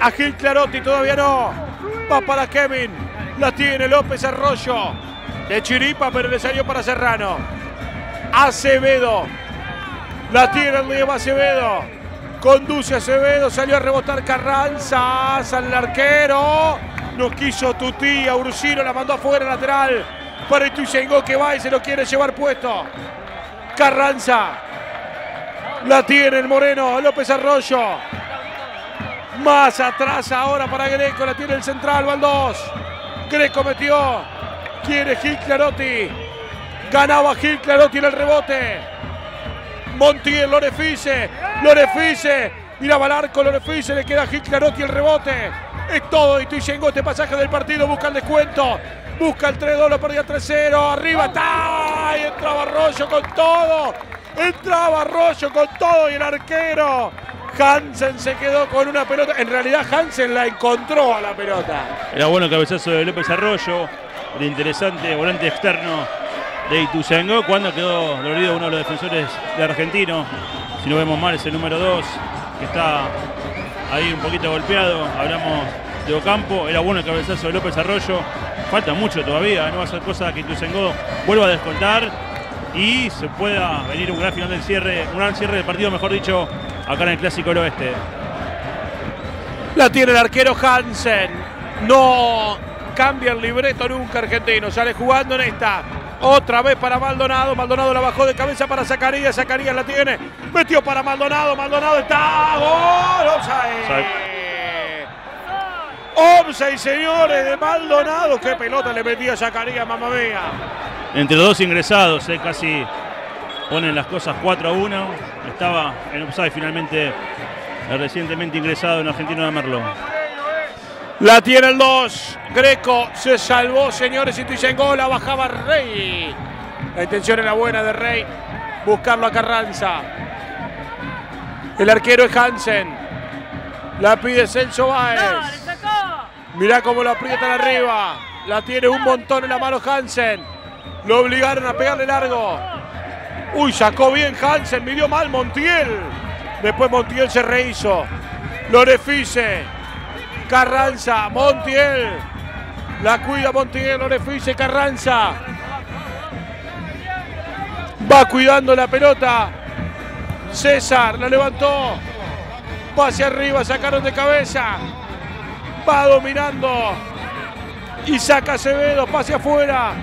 A Gil Clarotti todavía no. Va para Kevin. La tiene López Arroyo. De chiripa, pero le salió para Serrano. Acevedo. La tiene el Diego Acevedo. Conduce Acevedo. Salió a rebotar Carranza. Sale el arquero. No quiso tía Ursino la mandó afuera lateral. Para Ituizengó que va y se lo quiere llevar puesto. Carranza. La tiene el Moreno. López Arroyo. Más atrás ahora para Greco. La tiene el central. Valdós. Greco metió. Quiere Gil Clarotti. Ganaba Gil Clarotti en el rebote. Montiel, Lorefice. Lorefice. Miraba el arco, Lorefice. Le queda Gil Clarotti el rebote. Es todo. Y este pasaje del partido. Busca el descuento. Busca el 3-2. Lo perdía 3-0. Arriba está. ¡Ay! Entraba Arroyo con todo. Entraba Arroyo con todo y el arquero. Hansen se quedó con una pelota. En realidad Hansen la encontró a la pelota. Era bueno el cabezazo de López Arroyo. El interesante volante externo de Ituzaingó. Cuando quedó dolorido uno de los defensores de Argentino. Si no vemos mal es el número 2. Que está ahí un poquito golpeado. Hablamos de Ocampo. Era bueno el cabezazo de López Arroyo. Falta mucho todavía. No va a ser cosa que Ituzaingó vuelva a descontar. Y se pueda venir un gran final del cierre. Un gran cierre del partido, mejor dicho, acá en el Clásico del Oeste. La tiene el arquero Hansen. No cambia el libreto nunca argentino. Sale jugando en esta. Otra vez para Maldonado. Maldonado la bajó de cabeza para Zacarías. Zacarías la tiene. Metió para Maldonado. Maldonado está. ¡Gol! Offside. Offside, señores, de Maldonado. Qué pelota le metía a Zacarías, mamá mía. Entre los dos ingresados, eh, casi ponen las cosas 4 a 1. Estaba en offside finalmente el recientemente ingresado en Argentino de Merlo. La tiene el 2. Greco se salvó, señores. Y Tuisengo la bajaba Rey. La intención era buena de Rey. Buscarlo a Carranza. El arquero es Hansen. La pide Celso Báez. Mirá cómo lo aprietan arriba. La tiene un montón en la mano Hansen. Lo obligaron a pegarle largo. Uy, sacó bien Hansen. Midió mal Montiel. Después Montiel se rehizo. Lorefice. Carranza. Montiel. La cuida Montiel. Lorefice. Carranza. Va cuidando la pelota. César la levantó. Va hacia arriba. Sacaron de cabeza. Va dominando. Y saca Acevedo. Pase afuera.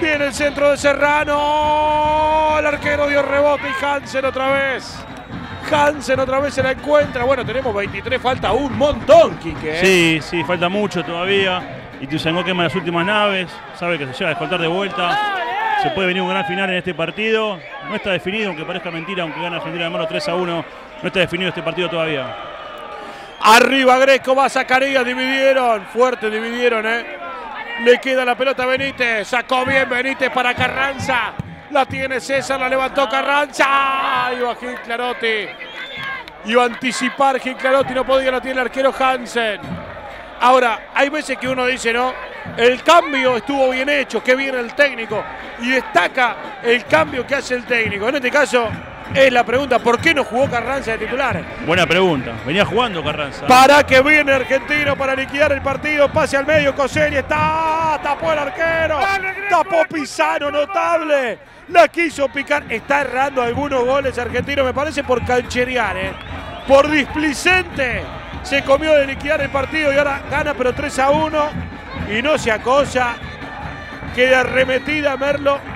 Viene el centro de Serrano. El arquero dio rebote y Hansen otra vez. Hansen otra vez se la encuentra. Bueno, tenemos 23, falta un montón, Quique. ¿eh? Sí, sí, falta mucho todavía. Y Tuzangó quema las últimas naves. Sabe que se llega a descontar de vuelta. Se puede venir un gran final en este partido. No está definido, aunque parezca mentira, aunque gana Argentina de mano 3 a 1. No está definido este partido todavía. Arriba Greco, va Zacarías, dividieron. Fuerte dividieron, ¿eh? Le queda la pelota a Benítez. Sacó bien Benítez para Carranza. La tiene César, la levantó Carranza. Iba Gil Clarotti. Iba a anticipar Gil Clarotti, no podía, la tiene el arquero Hansen. Ahora, hay veces que uno dice, ¿no? El cambio estuvo bien hecho, qué bien el técnico. Y destaca el cambio que hace el técnico. En este caso, es la pregunta, ¿por qué no jugó Carranza de titular? Buena pregunta. Venía jugando Carranza. Para que viene Argentino para liquidar el partido. Pase al medio, Coselli está. Tapó el arquero. Tapó Pisano, notable. La quiso picar. Está errando algunos goles Argentino, me parece, por cancherear, ¿eh? Por displicente. Se comió de liquidar el partido y ahora gana, pero 3 a 1. Y no se acosa. Queda arremetida Merlo.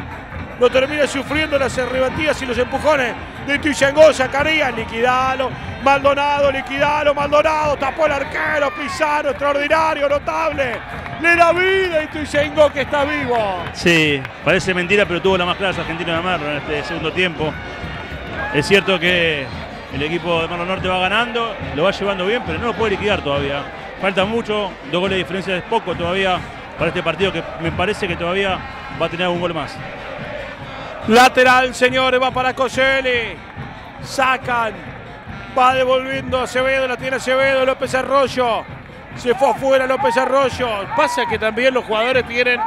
Lo termina sufriendo las arrebatidas y los empujones de Tuyangó, Zacarías, liquidalo, Maldonado, liquidalo, Maldonado, tapó el arquero, Pizarro, extraordinario, notable, le da vida y Tuyangó que está vivo. Sí, parece mentira, pero tuvo la más clara Argentina de Merlo en este segundo tiempo. Es cierto que el equipo de Merlo Norte va ganando, lo va llevando bien, pero no lo puede liquidar todavía. Falta mucho, dos goles de diferencia es poco todavía para este partido que me parece que todavía va a tener un gol más. Lateral, señores, va para Coselli. Sacan. Va devolviendo a Acevedo, la tiene Acevedo, López Arroyo. Se fue afuera López Arroyo. Pasa que también los jugadores tienen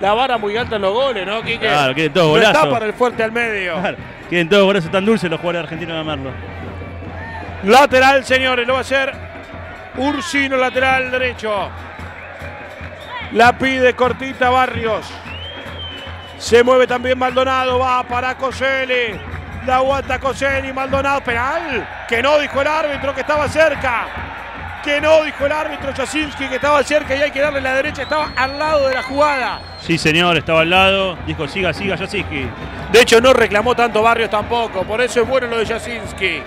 la vara muy alta en los goles, ¿no, Quique? Claro, quieren todos golazos. está para el fuerte al medio. Claro, quieren todos golazos tan dulces los jugadores argentinos de Merlo. Lateral, señores, lo va a hacer Ursino, lateral derecho. La pide cortita Barrios. Se mueve también Maldonado, va para Coselli. La aguanta Coselli, Maldonado, penal. Que no dijo el árbitro que estaba cerca. Que no dijo el árbitro Jasinski que estaba cerca y hay que darle la derecha. Estaba al lado de la jugada. Sí, señor, estaba al lado. Dijo, siga, siga, Yasiski. De hecho, no reclamó tanto Barrios tampoco. Por eso es bueno lo de Jasinski.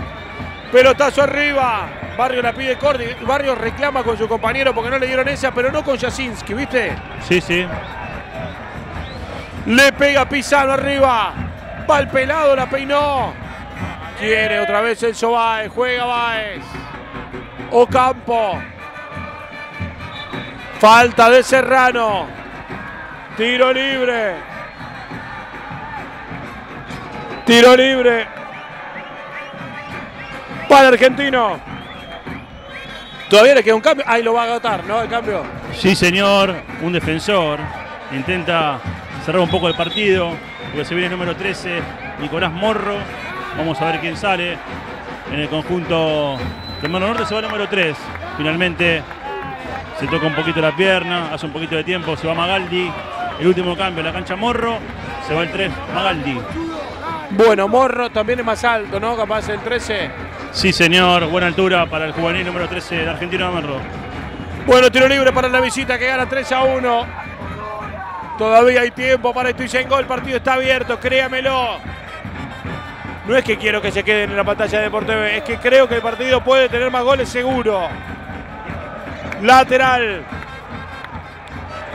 Pelotazo arriba. Barrio la pide Cordi. Barrio reclama con su compañero porque no le dieron esa, pero no con Jasinski, ¿viste? Sí, sí. Le pega Pisano arriba. Va el pelado, la peinó. Quiere otra vez el Baez. Juega Baez. Ocampo. Falta de Serrano. Tiro libre. Tiro libre. Para Argentino. Todavía le queda un cambio. Ahí lo va a agotar, ¿no? El cambio. Sí, señor. Un defensor. Intenta cerrar un poco el partido. Porque se viene el número 13, Nicolás Morro. Vamos a ver quién sale. En el conjunto de Mano Norte se va el número 3. Finalmente se toca un poquito la pierna, hace un poquito de tiempo, se va Magaldi. El último cambio la cancha Morro, se va el 3 Magaldi. Bueno, Morro también es más alto, ¿no? Capaz el 13. Sí, señor, buena altura para el juvenil número 13 del argentino de Morro. Bueno, tiro libre para la visita que gana 3 a 1. Todavía hay tiempo para Ituzaingó, el partido está abierto, créamelo. No es que quiero que se queden en la pantalla de Deporte es que creo que el partido puede tener más goles seguro. Lateral.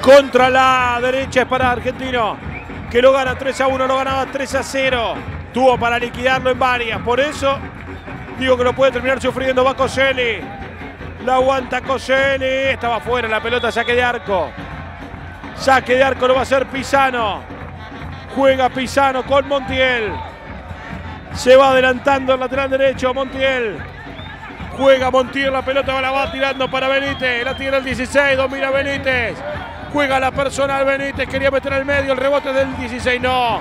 Contra la derecha es para Argentino. Que lo gana 3 a 1, lo ganaba 3 a 0. Tuvo para liquidarlo en varias. Por eso digo que lo puede terminar sufriendo. Va Coselli. La aguanta Coselli. Estaba fuera la pelota, saque de arco. Saque de arco lo va a hacer Pisano. Juega Pisano con Montiel. Se va adelantando el lateral derecho Montiel. Juega Montiel, la pelota la va tirando para Benítez. La tira el 16, domina Benítez. Juega la personal Benítez, quería meter al medio el rebote del 16, no.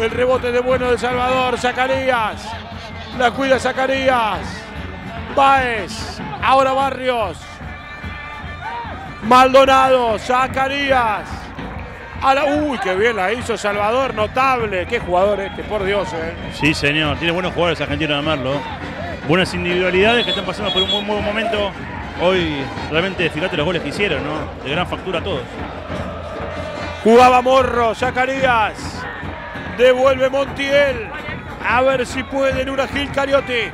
El rebote de bueno de Salvador, Zacarías. La cuida Zacarías. Baez. Ahora Barrios. Maldonado, Zacarías. A la, uy, qué bien la hizo Salvador, notable. Qué jugador este, por Dios. Eh. Sí, señor. Tiene buenos jugadores argentinos de Merlo. Buenas individualidades que están pasando por un muy buen momento. Hoy realmente fíjate los goles que hicieron, ¿no? De gran factura a todos. Jugaba Morro, Zacarías. Devuelve Montiel. A ver si puede Nura Gil Cariote.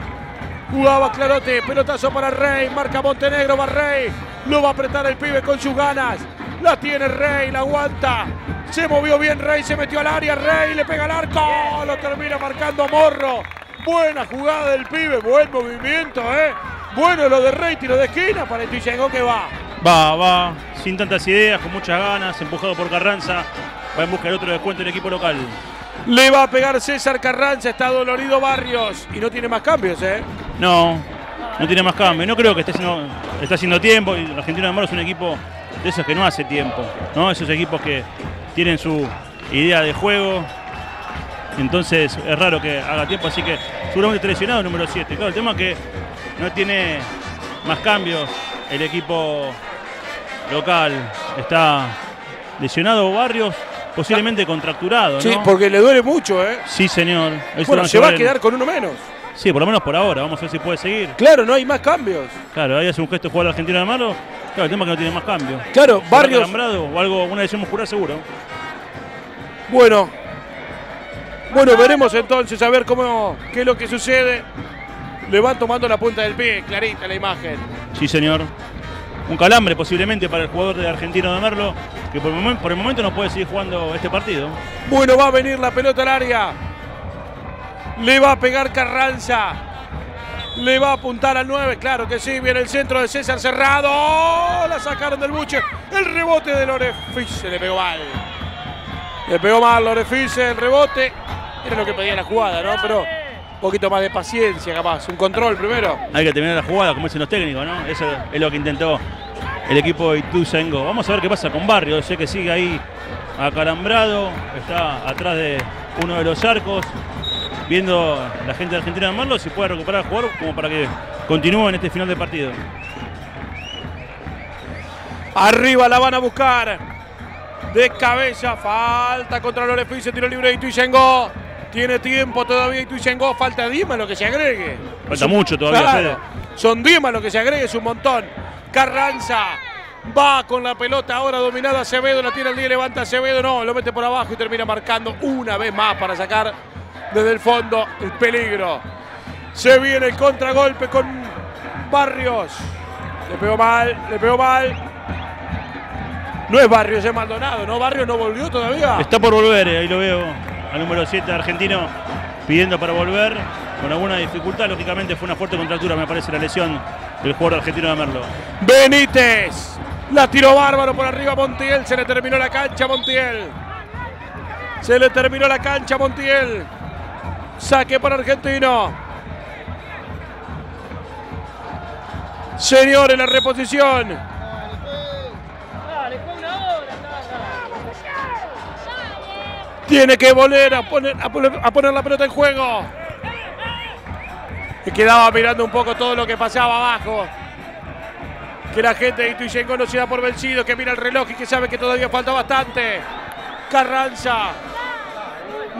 Jugaba Clarote, pelotazo para Rey, marca Montenegro, va Rey. Lo va a apretar el pibe con sus ganas. La tiene Rey, la aguanta. Se movió bien Rey, se metió al área. Rey le pega el arco. Lo termina marcando Morro. Buena jugada del pibe, buen movimiento, ¿eh? Bueno lo de Rey, tiro de esquina para el Tuyengo que va. Va, va, sin tantas ideas, con muchas ganas, empujado por Carranza. Va en busca del otro descuento el equipo local. Le va a pegar César Carranza, está dolorido Barrios y no tiene más cambios, ¿eh? No, no tiene más cambios. No creo que esté haciendo, está haciendo tiempo. Y Argentino de Moro es un equipo de esos que no hace tiempo, ¿no? Esos equipos que tienen su idea de juego. Entonces es raro que haga tiempo, así que seguramente está lesionado el número 7. Claro, el tema es que no tiene más cambios el equipo local. Está lesionado Barrios, posiblemente contracturado, ¿no? Sí, porque le duele mucho, ¿eh? Sí, señor. Eso Bueno, se va a en- quedar con uno menos. Sí, por lo menos por ahora. Vamos a ver si puede seguir. Claro, no hay más cambios. Claro, ahí hace un gesto jugador argentino de malo. Claro, el tema es que no tiene más cambio. Claro, ¿Será Barrios. calambrado o algo, una lesión muscular seguro. Bueno. Bueno, veremos entonces a ver cómo qué es lo que sucede. Le van tomando la punta del pie, clarita la imagen. Sí, señor. Un calambre posiblemente para el jugador de Argentino de Merlo, que por el, momen- por el momento no puede seguir jugando este partido. Bueno, va a venir la pelota al área. Le va a pegar Carranza. Le va a apuntar al 9, claro que sí. Viene el centro de César Cerrado. ¡Oh! La sacaron del buche. El rebote de Lorefice le pegó mal. Le pegó mal Lorefice, el rebote. Era lo que pedía la jugada, ¿no? Pero un poquito más de paciencia, capaz. Un control primero. Hay que terminar la jugada, como dicen los técnicos, ¿no? Eso es lo que intentó el equipo de Ituzaingó. Vamos a ver qué pasa con Barrio. Sé que sigue ahí acalambrado. Está atrás de uno de los arcos. Viendo la gente de Argentina de si puede recuperar al jugador como para que continúe en este final de partido. Arriba la van a buscar. De cabeza, falta contra Lorefice, tiro libre de Ituizengó. Tiene tiempo todavía Ituizengó, falta 10 más lo que se agregue. Falta mucho todavía. Son 10 más lo que se agregue, es un montón. Carranza va con la pelota ahora dominada Acevedo, la tiene el 10, levanta Acevedo, no, lo mete por abajo y termina marcando una vez más para sacar desde el fondo el peligro. Se viene el contragolpe con Barrios. Le pegó mal, le pegó mal. No es Barrios, es Maldonado, ¿no? Barrios no volvió todavía. Está por volver, eh, ahí lo veo. Al número 7 argentino pidiendo para volver. Con alguna dificultad, lógicamente fue una fuerte contractura, me parece, la lesión del jugador argentino de Merlo. Benítez. La tiró bárbaro por arriba Montiel. Se le terminó la cancha a Montiel. Se le terminó la cancha a Montiel. Saque para Argentino. Señores, la reposición. Tiene que volver a poner, a poner, a poner la pelota en juego. Y quedaba mirando un poco todo lo que pasaba abajo. Que la gente de Ituyengo no se da por vencido, que mira el reloj y que sabe que todavía falta bastante. Carranza.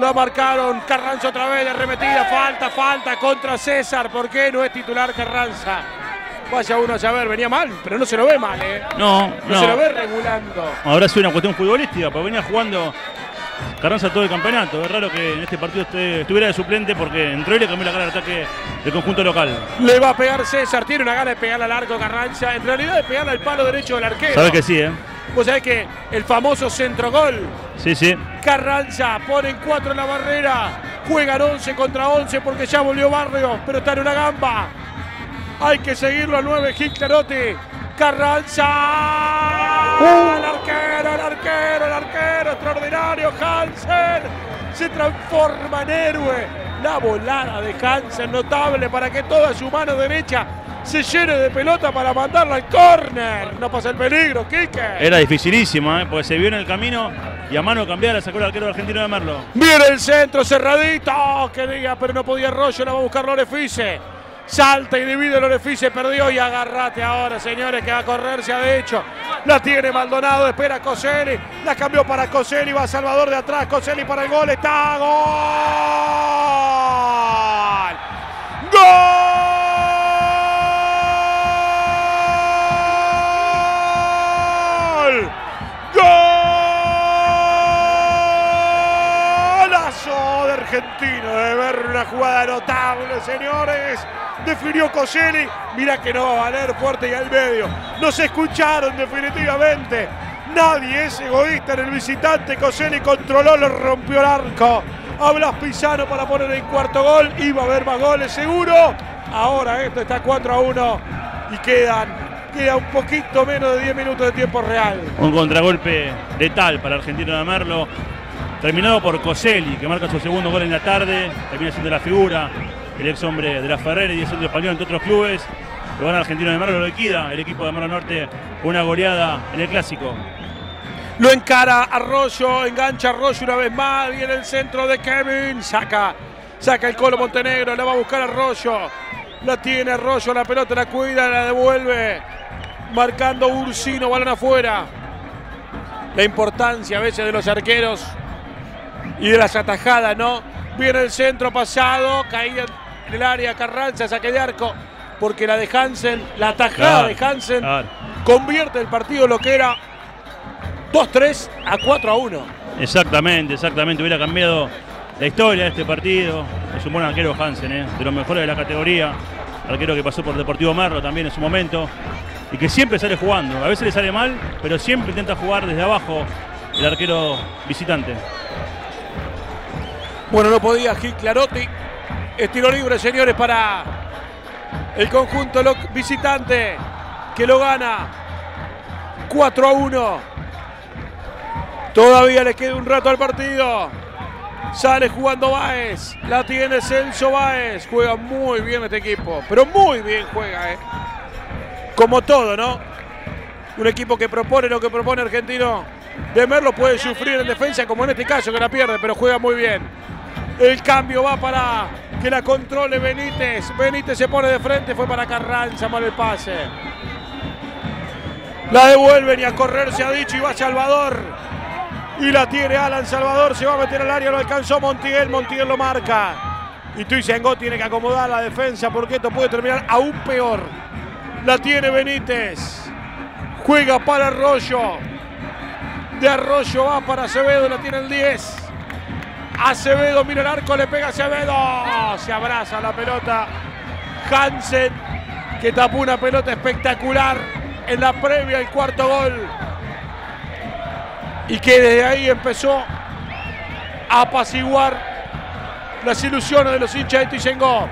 Lo marcaron. Carranza otra vez, arremetida. Falta, falta contra César. ¿Por qué no es titular Carranza? Vaya uno a saber, venía mal, pero no se lo ve mal, ¿eh? No, No, no. se lo ve regulando. Habrá sido una cuestión futbolística, pero venía jugando Carranza todo el campeonato. Es raro que en este partido estuviera de suplente porque entró y le cambió la cara al ataque del conjunto local. Le va a pegar César, tiene una gana de pegarle al arco Carranza. En realidad de pegarle al palo derecho del arquero. Sabe que sí, ¿eh? Vos sabés que el famoso centro gol. Sí, sí. Carranza ponen cuatro en la barrera. Juegan 11 contra 11 porque ya volvió Barrio, pero está en una gamba. Hay que seguirlo al 9, Gil. Carranza. El arquero, el arquero, el arquero. Extraordinario. Hansen se transforma en héroe. La volada de Hansen, notable para que toda su mano derecha se llene de pelota para mandarla al córner. No pasa el peligro, Quique. Era dificilísima, ¿eh? porque se vio en el camino y a mano cambiada la sacó el arquero argentino de Merlo. Viene el centro cerradito. Oh, quería, pero no podía Rollo. La va a buscar Lorefice. Salta y divide Lorefice. Perdió y agarrate ahora, señores, que va a correrse de hecho. La tiene Maldonado. Espera Coselli. La cambió para Coselli. Va Salvador de atrás. Coselli para el gol. Está gol. ¡Gol! Argentino! De ver una jugada notable, señores. Definió Coselli. Mira que no va a valer fuerte y al medio. Nos escucharon definitivamente. Nadie es egoísta en el visitante. Coselli controló, le rompió el arco. A Blas Pisano para poner el cuarto gol. Iba a haber más goles seguro. Ahora esto está 4 a 1 y quedan queda un poquito menos de 10 minutos de tiempo real. Un contragolpe letal para Argentino de Merlo. Terminado por Coselli, que marca su segundo gol en la tarde. Termina siendo la figura, el ex hombre de la Ferrera y de centro español entre otros clubes. Lo gana Argentino de Merlo, lo liquida el equipo de Merlo Norte. Una goleada en el clásico. Lo encara Arroyo, engancha Arroyo una vez más, viene el centro de Kevin, saca, saca el Colo Montenegro, la va a buscar Arroyo, la tiene Arroyo, la pelota la cuida, la devuelve, marcando Ursino, balón afuera. La importancia a veces de los arqueros y de las atajadas, ¿no? Viene el centro pasado, caída en el área Carranza, saque de arco, porque la de Hansen, la atajada Claro, de Hansen claro. convierte el partido lo que era 2-3 a 4 a 1. Exactamente, exactamente. Hubiera cambiado la historia de este partido. Es un buen arquero Hansen, ¿eh? de los mejores de la categoría. Arquero que pasó por Deportivo Merlo también en su momento. Y que siempre sale jugando. A veces le sale mal, pero siempre intenta jugar desde abajo el arquero visitante. Bueno, no podía Gil Clarotti. Estiro libre, señores, para el conjunto visitante que lo gana 4 a 1. Todavía le queda un rato al partido. Sale jugando Baez. La tiene Celso Baez. Juega muy bien este equipo. Pero muy bien juega, ¿eh? Como todo, ¿no? Un equipo que propone lo que propone Argentino. De Merlo puede sufrir en defensa, como en este caso, que la pierde, pero juega muy bien. El cambio va para que la controle Benítez. Benítez se pone de frente, fue para Carranza, mal el pase. La devuelven y a correr se ha dicho y va Salvador. Y la tiene Alan Salvador, se va a meter al área, lo alcanzó Montiel, Montiel lo marca. Y Tuizengó tiene que acomodar la defensa porque esto puede terminar aún peor. La tiene Benítez. Juega para Arroyo. De Arroyo va para Acevedo, la tiene el 10. Acevedo mira el arco, le pega Acevedo. Se abraza la pelota. Hansen, que tapó una pelota espectacular en la previa del cuarto gol. Y que desde ahí empezó a apaciguar las ilusiones de los hinchas de Tuizengó.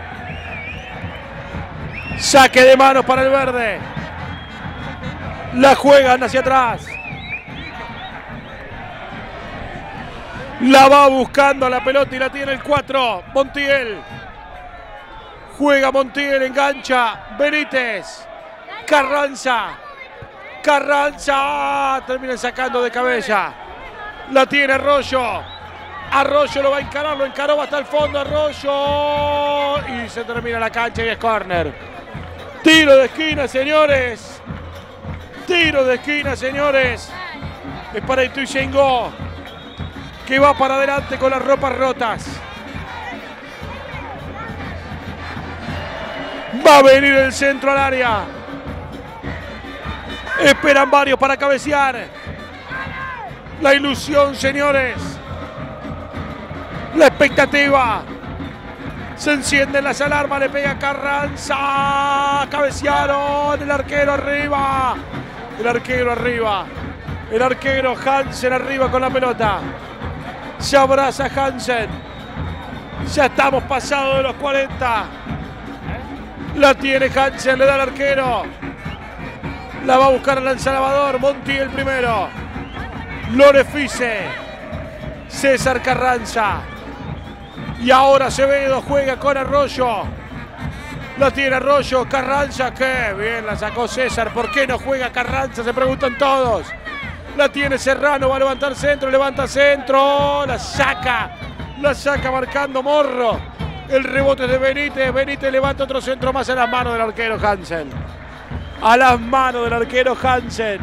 Saque de manos para el verde. La juegan hacia atrás. La va buscando a la pelota y la tiene el 4. Montiel. Juega Montiel, engancha. Benítez. Carranza. Carranza. Termina sacando de cabeza. La tiene Arroyo. Arroyo lo va a encarar, lo encaró hasta el fondo Arroyo. Y se termina la cancha y es córner. Tiro de esquina, señores. Tiro de esquina, señores. Es para Ituyengo. Que va para adelante con las ropas rotas. Va a venir el centro al área. Esperan varios para cabecear. La ilusión, señores. La expectativa. Se encienden las alarmas, le pega Carranza. Cabecearon. El arquero arriba. El arquero arriba. El arquero Hansen arriba con la pelota. Se abraza Hansen. Ya estamos pasados de los 40. La tiene Hansen, le da al arquero. La va a buscar el Salvador. Monti el primero. Lorefice. César Carranza. Y ahora Acevedo juega con Arroyo. La tiene Arroyo. Carranza. Qué bien la sacó César. ¿Por qué no juega Carranza? Se preguntan todos. La tiene Serrano. Va a levantar centro. Levanta centro. La saca. La saca marcando Morro. El rebote de Benítez. Benítez levanta otro centro más a las manos del arquero Hansen. A las manos del arquero Hansen.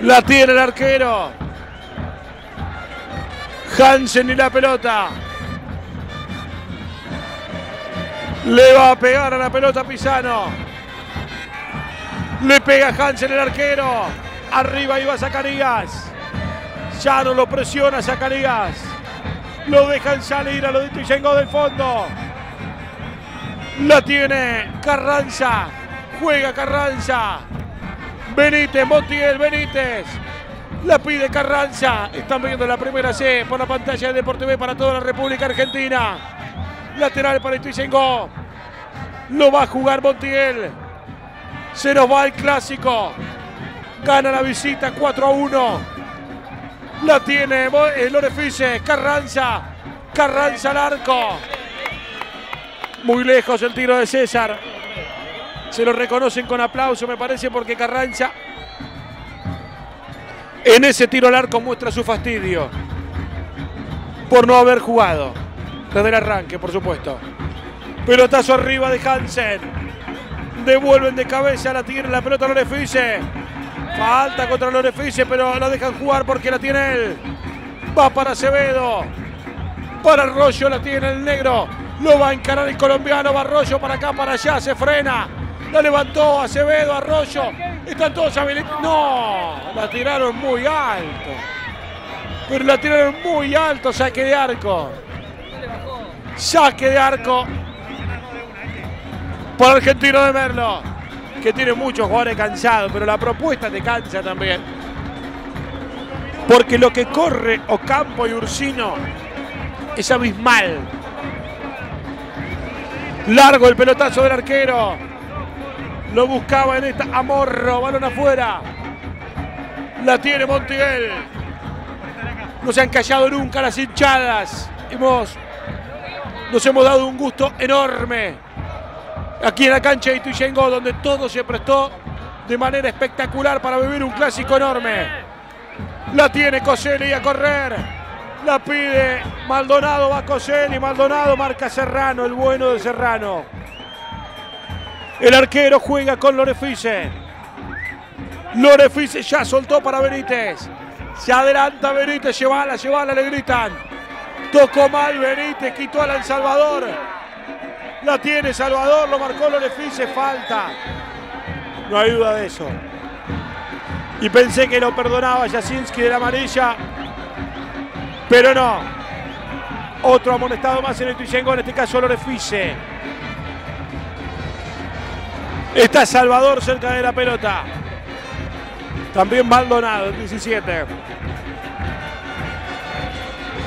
La tiene el arquero. Hansen y la pelota. Le va a pegar a la pelota Pisano. Le pega Hansen el arquero. Arriba iba Zacarías. Ya no lo presiona Zacarías. Lo dejan salir a lo de Tuyengo del fondo. La tiene Carranza. Juega Carranza. Benítez, Montiel, Benítez. La pide Carranza. Están viendo la primera C por la pantalla de Deporte B para toda la República Argentina. Lateral para Ituizengo. Lo va a jugar Montiel. Se nos va el clásico. Gana la visita 4 a 1. La tiene el Lorefice. Carranza. Carranza al arco. Muy lejos el tiro de César. Se lo reconocen con aplauso, me parece, porque Carranza en ese tiro al arco muestra su fastidio por no haber jugado. Desde el arranque, por supuesto. Pelotazo arriba de Hansen. Devuelven de cabeza, la tiene la pelota Lorefice. Falta contra Lorefice, pero la dejan jugar porque la tiene él. Va para Acevedo. Para Arroyo la tiene el negro. Lo va a encarar el colombiano. Va Arroyo para acá, para allá. Se frena. La levantó Acevedo, Arroyo. Están todos habilitados. No, la tiraron muy alto. Pero la tiraron muy alto, saque de arco. Saque de arco. Por Argentino de Merlo. Que tiene muchos jugadores cansados, pero la propuesta te cansa también. Porque lo que corre Ocampo y Ursino es abismal. Largo el pelotazo del arquero. Lo buscaba en esta Amorro. Balón afuera. La tiene Montiel. No se han callado nunca las hinchadas. Hemos, nos hemos dado un gusto enorme. Aquí en la cancha de Ituyengo, donde todo se prestó de manera espectacular para vivir un clásico enorme. La tiene Coselli a correr. La pide Maldonado, va Coselli. Maldonado marca Serrano, el bueno de Serrano. El arquero juega con Lorefice. Lorefice ya soltó para Benítez. Se adelanta Benítez, llévala, llévala, le gritan. Tocó mal Benítez, quitó al El Salvador. La tiene Salvador, lo marcó Lorefice, falta. No hay duda de eso. Y pensé que lo perdonaba Jasinski de la amarilla. Pero no. Otro amonestado más en el Tuyengo, en este caso Lorefice. Está Salvador cerca de la pelota. También Maldonado, 17.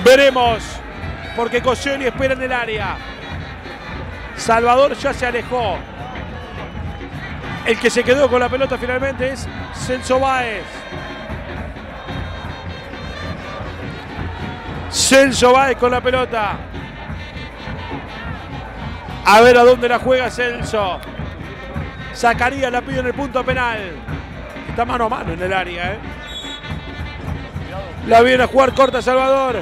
Veremos, porque Coselli espera en el área. Salvador ya se alejó. El que se quedó con la pelota finalmente es Celso Báez. Celso Báez con la pelota. A ver a dónde la juega Celso. Sacaría la pide en el punto penal. Está mano a mano en el área. ¿eh? La viene a jugar corta Salvador.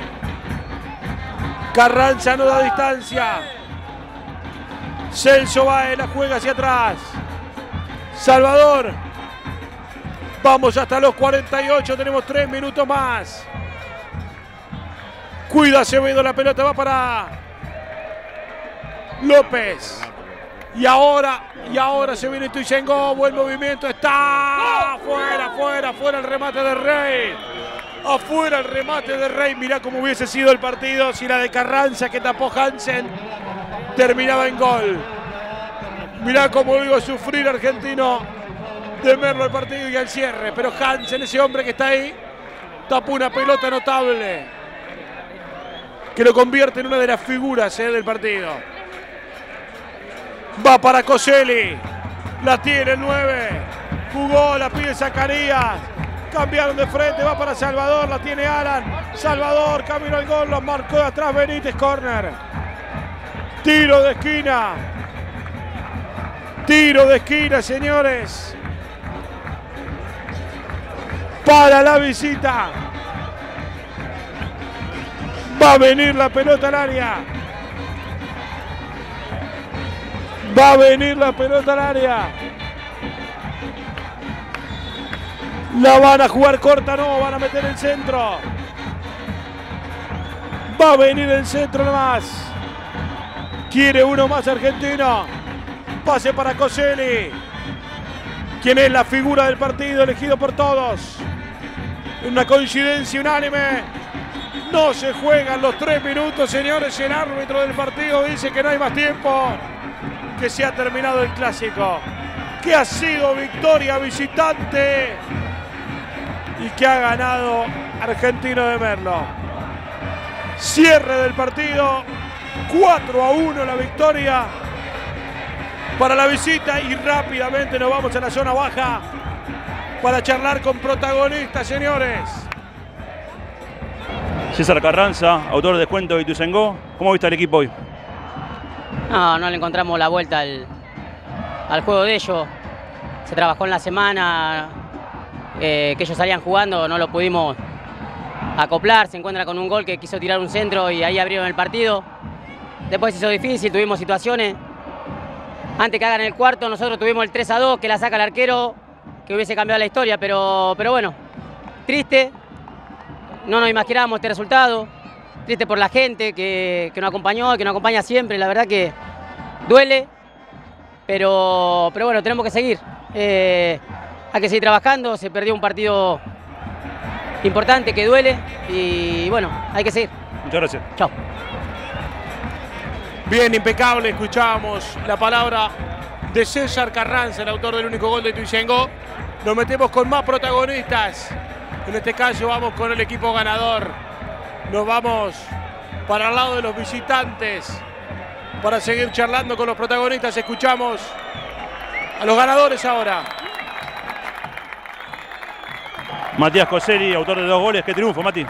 Carranza no da distancia. Celso Baez la juega hacia atrás. Salvador. Vamos hasta los 48. Tenemos tres minutos más. Cuida Acevedo. La pelota va para López. Y ahora, y ahora se viene Tuisengo. Buen movimiento. Está fuera, fuera, fuera el remate de Rey. Afuera el remate de Rey. Mirá cómo hubiese sido el partido si la de Carranza que tapó Hansen terminaba en gol. Mirá cómo a sufrir Argentino de Merlo el partido y al cierre. Pero Hansen, ese hombre que está ahí, tapó una pelota notable que lo convierte en una de las figuras eh, del partido. Va para Coselli. La tiene el 9. Jugó, la pide Zacarías. Cambiaron de frente, va para Salvador, la tiene Alan. Salvador, camino al gol, lo marcó de atrás Benítez, corner. Tiro de esquina. Tiro de esquina, señores. Para la visita. Va a venir la pelota al área. Va a venir la pelota al área. La van a jugar corta, no, van a meter el centro. Va a venir el centro nomás. Quiere uno más argentino. Pase para Coselli. Quien es la figura del partido elegido por todos. Una coincidencia unánime. No se juegan los tres minutos, señores. El árbitro del partido dice que no hay más tiempo. Que se ha terminado el clásico. Que ha sido victoria visitante y que ha ganado Argentino de Merlo. Cierre del partido, 4 a 1 la victoria para la visita y rápidamente nos vamos a la zona baja para charlar con protagonistas, señores. César Carranza, autor de Descuento de Ituzengó. ¿Cómo viste al equipo hoy? No, no le encontramos la vuelta al, al juego de ellos. Se trabajó en la semana, eh, que ellos salían jugando, no lo pudimos acoplar, se encuentra con un gol que quiso tirar un centro y ahí abrieron el partido. Después hizo difícil, tuvimos situaciones. Antes que hagan el cuarto, nosotros tuvimos el 3 a 2, que la saca el arquero, que hubiese cambiado la historia, pero, pero bueno, triste. No nos imaginábamos este resultado. Triste por la gente que, que nos acompañó, que nos acompaña siempre. La verdad que duele, pero, pero bueno, tenemos que seguir. Eh, hay que seguir trabajando, se perdió un partido importante que duele y bueno, hay que seguir. Muchas gracias. Chao. Bien, impecable, escuchábamos la palabra de César Carranza, el autor del único gol de Tuisengo. Nos metemos con más protagonistas. En este caso vamos con el equipo ganador. Nos vamos para el lado de los visitantes para seguir charlando con los protagonistas. Escuchamos a los ganadores ahora. Matías Coselli, autor de dos goles. Qué triunfo, Mati.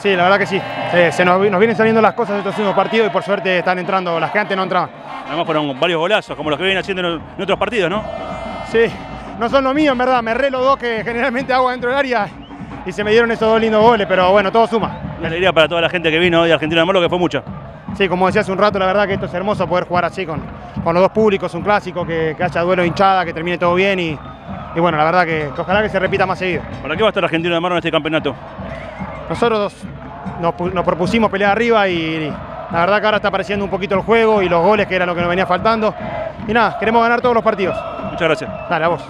Sí, la verdad que sí. Eh, se nos, nos, vienen saliendo las cosas estos últimos partidos y por suerte están entrando las que antes no entraban. Además fueron varios golazos, como los que vienen haciendo en, en otros partidos, ¿no? Sí, no son lo mío, en verdad. Me re los dos que generalmente hago dentro del área y se me dieron esos dos lindos goles, pero bueno, todo suma. Una alegría para toda la gente que vino hoy de Argentina de Merlo, que fue mucha. Sí, como decía hace un rato, la verdad que esto es hermoso poder jugar así con, con los dos públicos, un clásico, que, que haya duelo hinchada, que termine todo bien y, y bueno, la verdad que, que, ojalá que se repita más seguido. ¿Para qué va a estar Argentino de Merlo en este campeonato? Nosotros nos, nos, propusimos pelear arriba y la verdad que ahora está apareciendo un poquito el juego y los goles que era lo que nos venía faltando. Y nada, queremos ganar todos los partidos. Muchas gracias. Dale, a vos.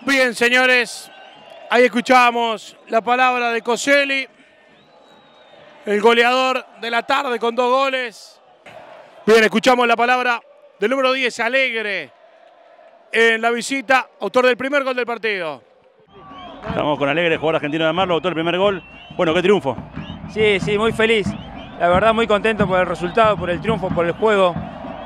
Bien, señores, ahí escuchábamos la palabra de Coselli, el goleador de la tarde con dos goles. Bien, escuchamos la palabra del número 10, Alegre, en la visita, autor del primer gol del partido. Estamos con Alegre, jugador argentino de Merlo, autor del primer gol. Bueno, qué triunfo. Sí, sí, muy feliz. La verdad muy contento por el resultado, por el triunfo, por el juego.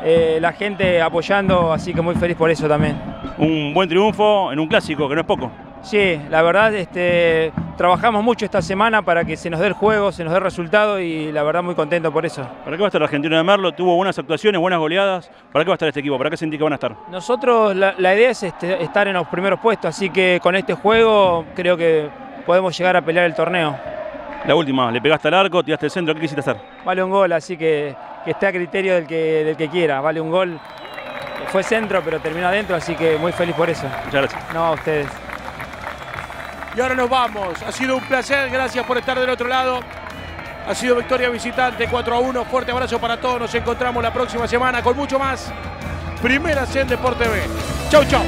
Eh, la gente apoyando, así que muy feliz por eso también. Un buen triunfo en un clásico, que no es poco. Sí, la verdad, este, trabajamos mucho esta semana para que se nos dé el juego, se nos dé el resultado y la verdad muy contento por eso. ¿Para qué va a estar el argentino de Merlo? Tuvo buenas actuaciones, buenas goleadas. ¿Para qué va a estar este equipo? ¿Para qué sentí que van a estar? Nosotros la, la idea es este, estar en los primeros puestos, así que con este juego creo que podemos llegar a pelear el torneo. La última, le pegaste al arco, tiraste el centro, ¿qué quisiste hacer? Vale un gol, así que, que esté a criterio del que, del que quiera. Vale un gol. Fue centro, pero terminó adentro, así que muy feliz por eso. Muchas gracias. No, a ustedes. Y ahora nos vamos. Ha sido un placer. Gracias por estar del otro lado. Ha sido victoria visitante 4 a 1. Fuerte abrazo para todos. Nos encontramos la próxima semana con mucho más. Primera C en Deporte B. Chau, chau.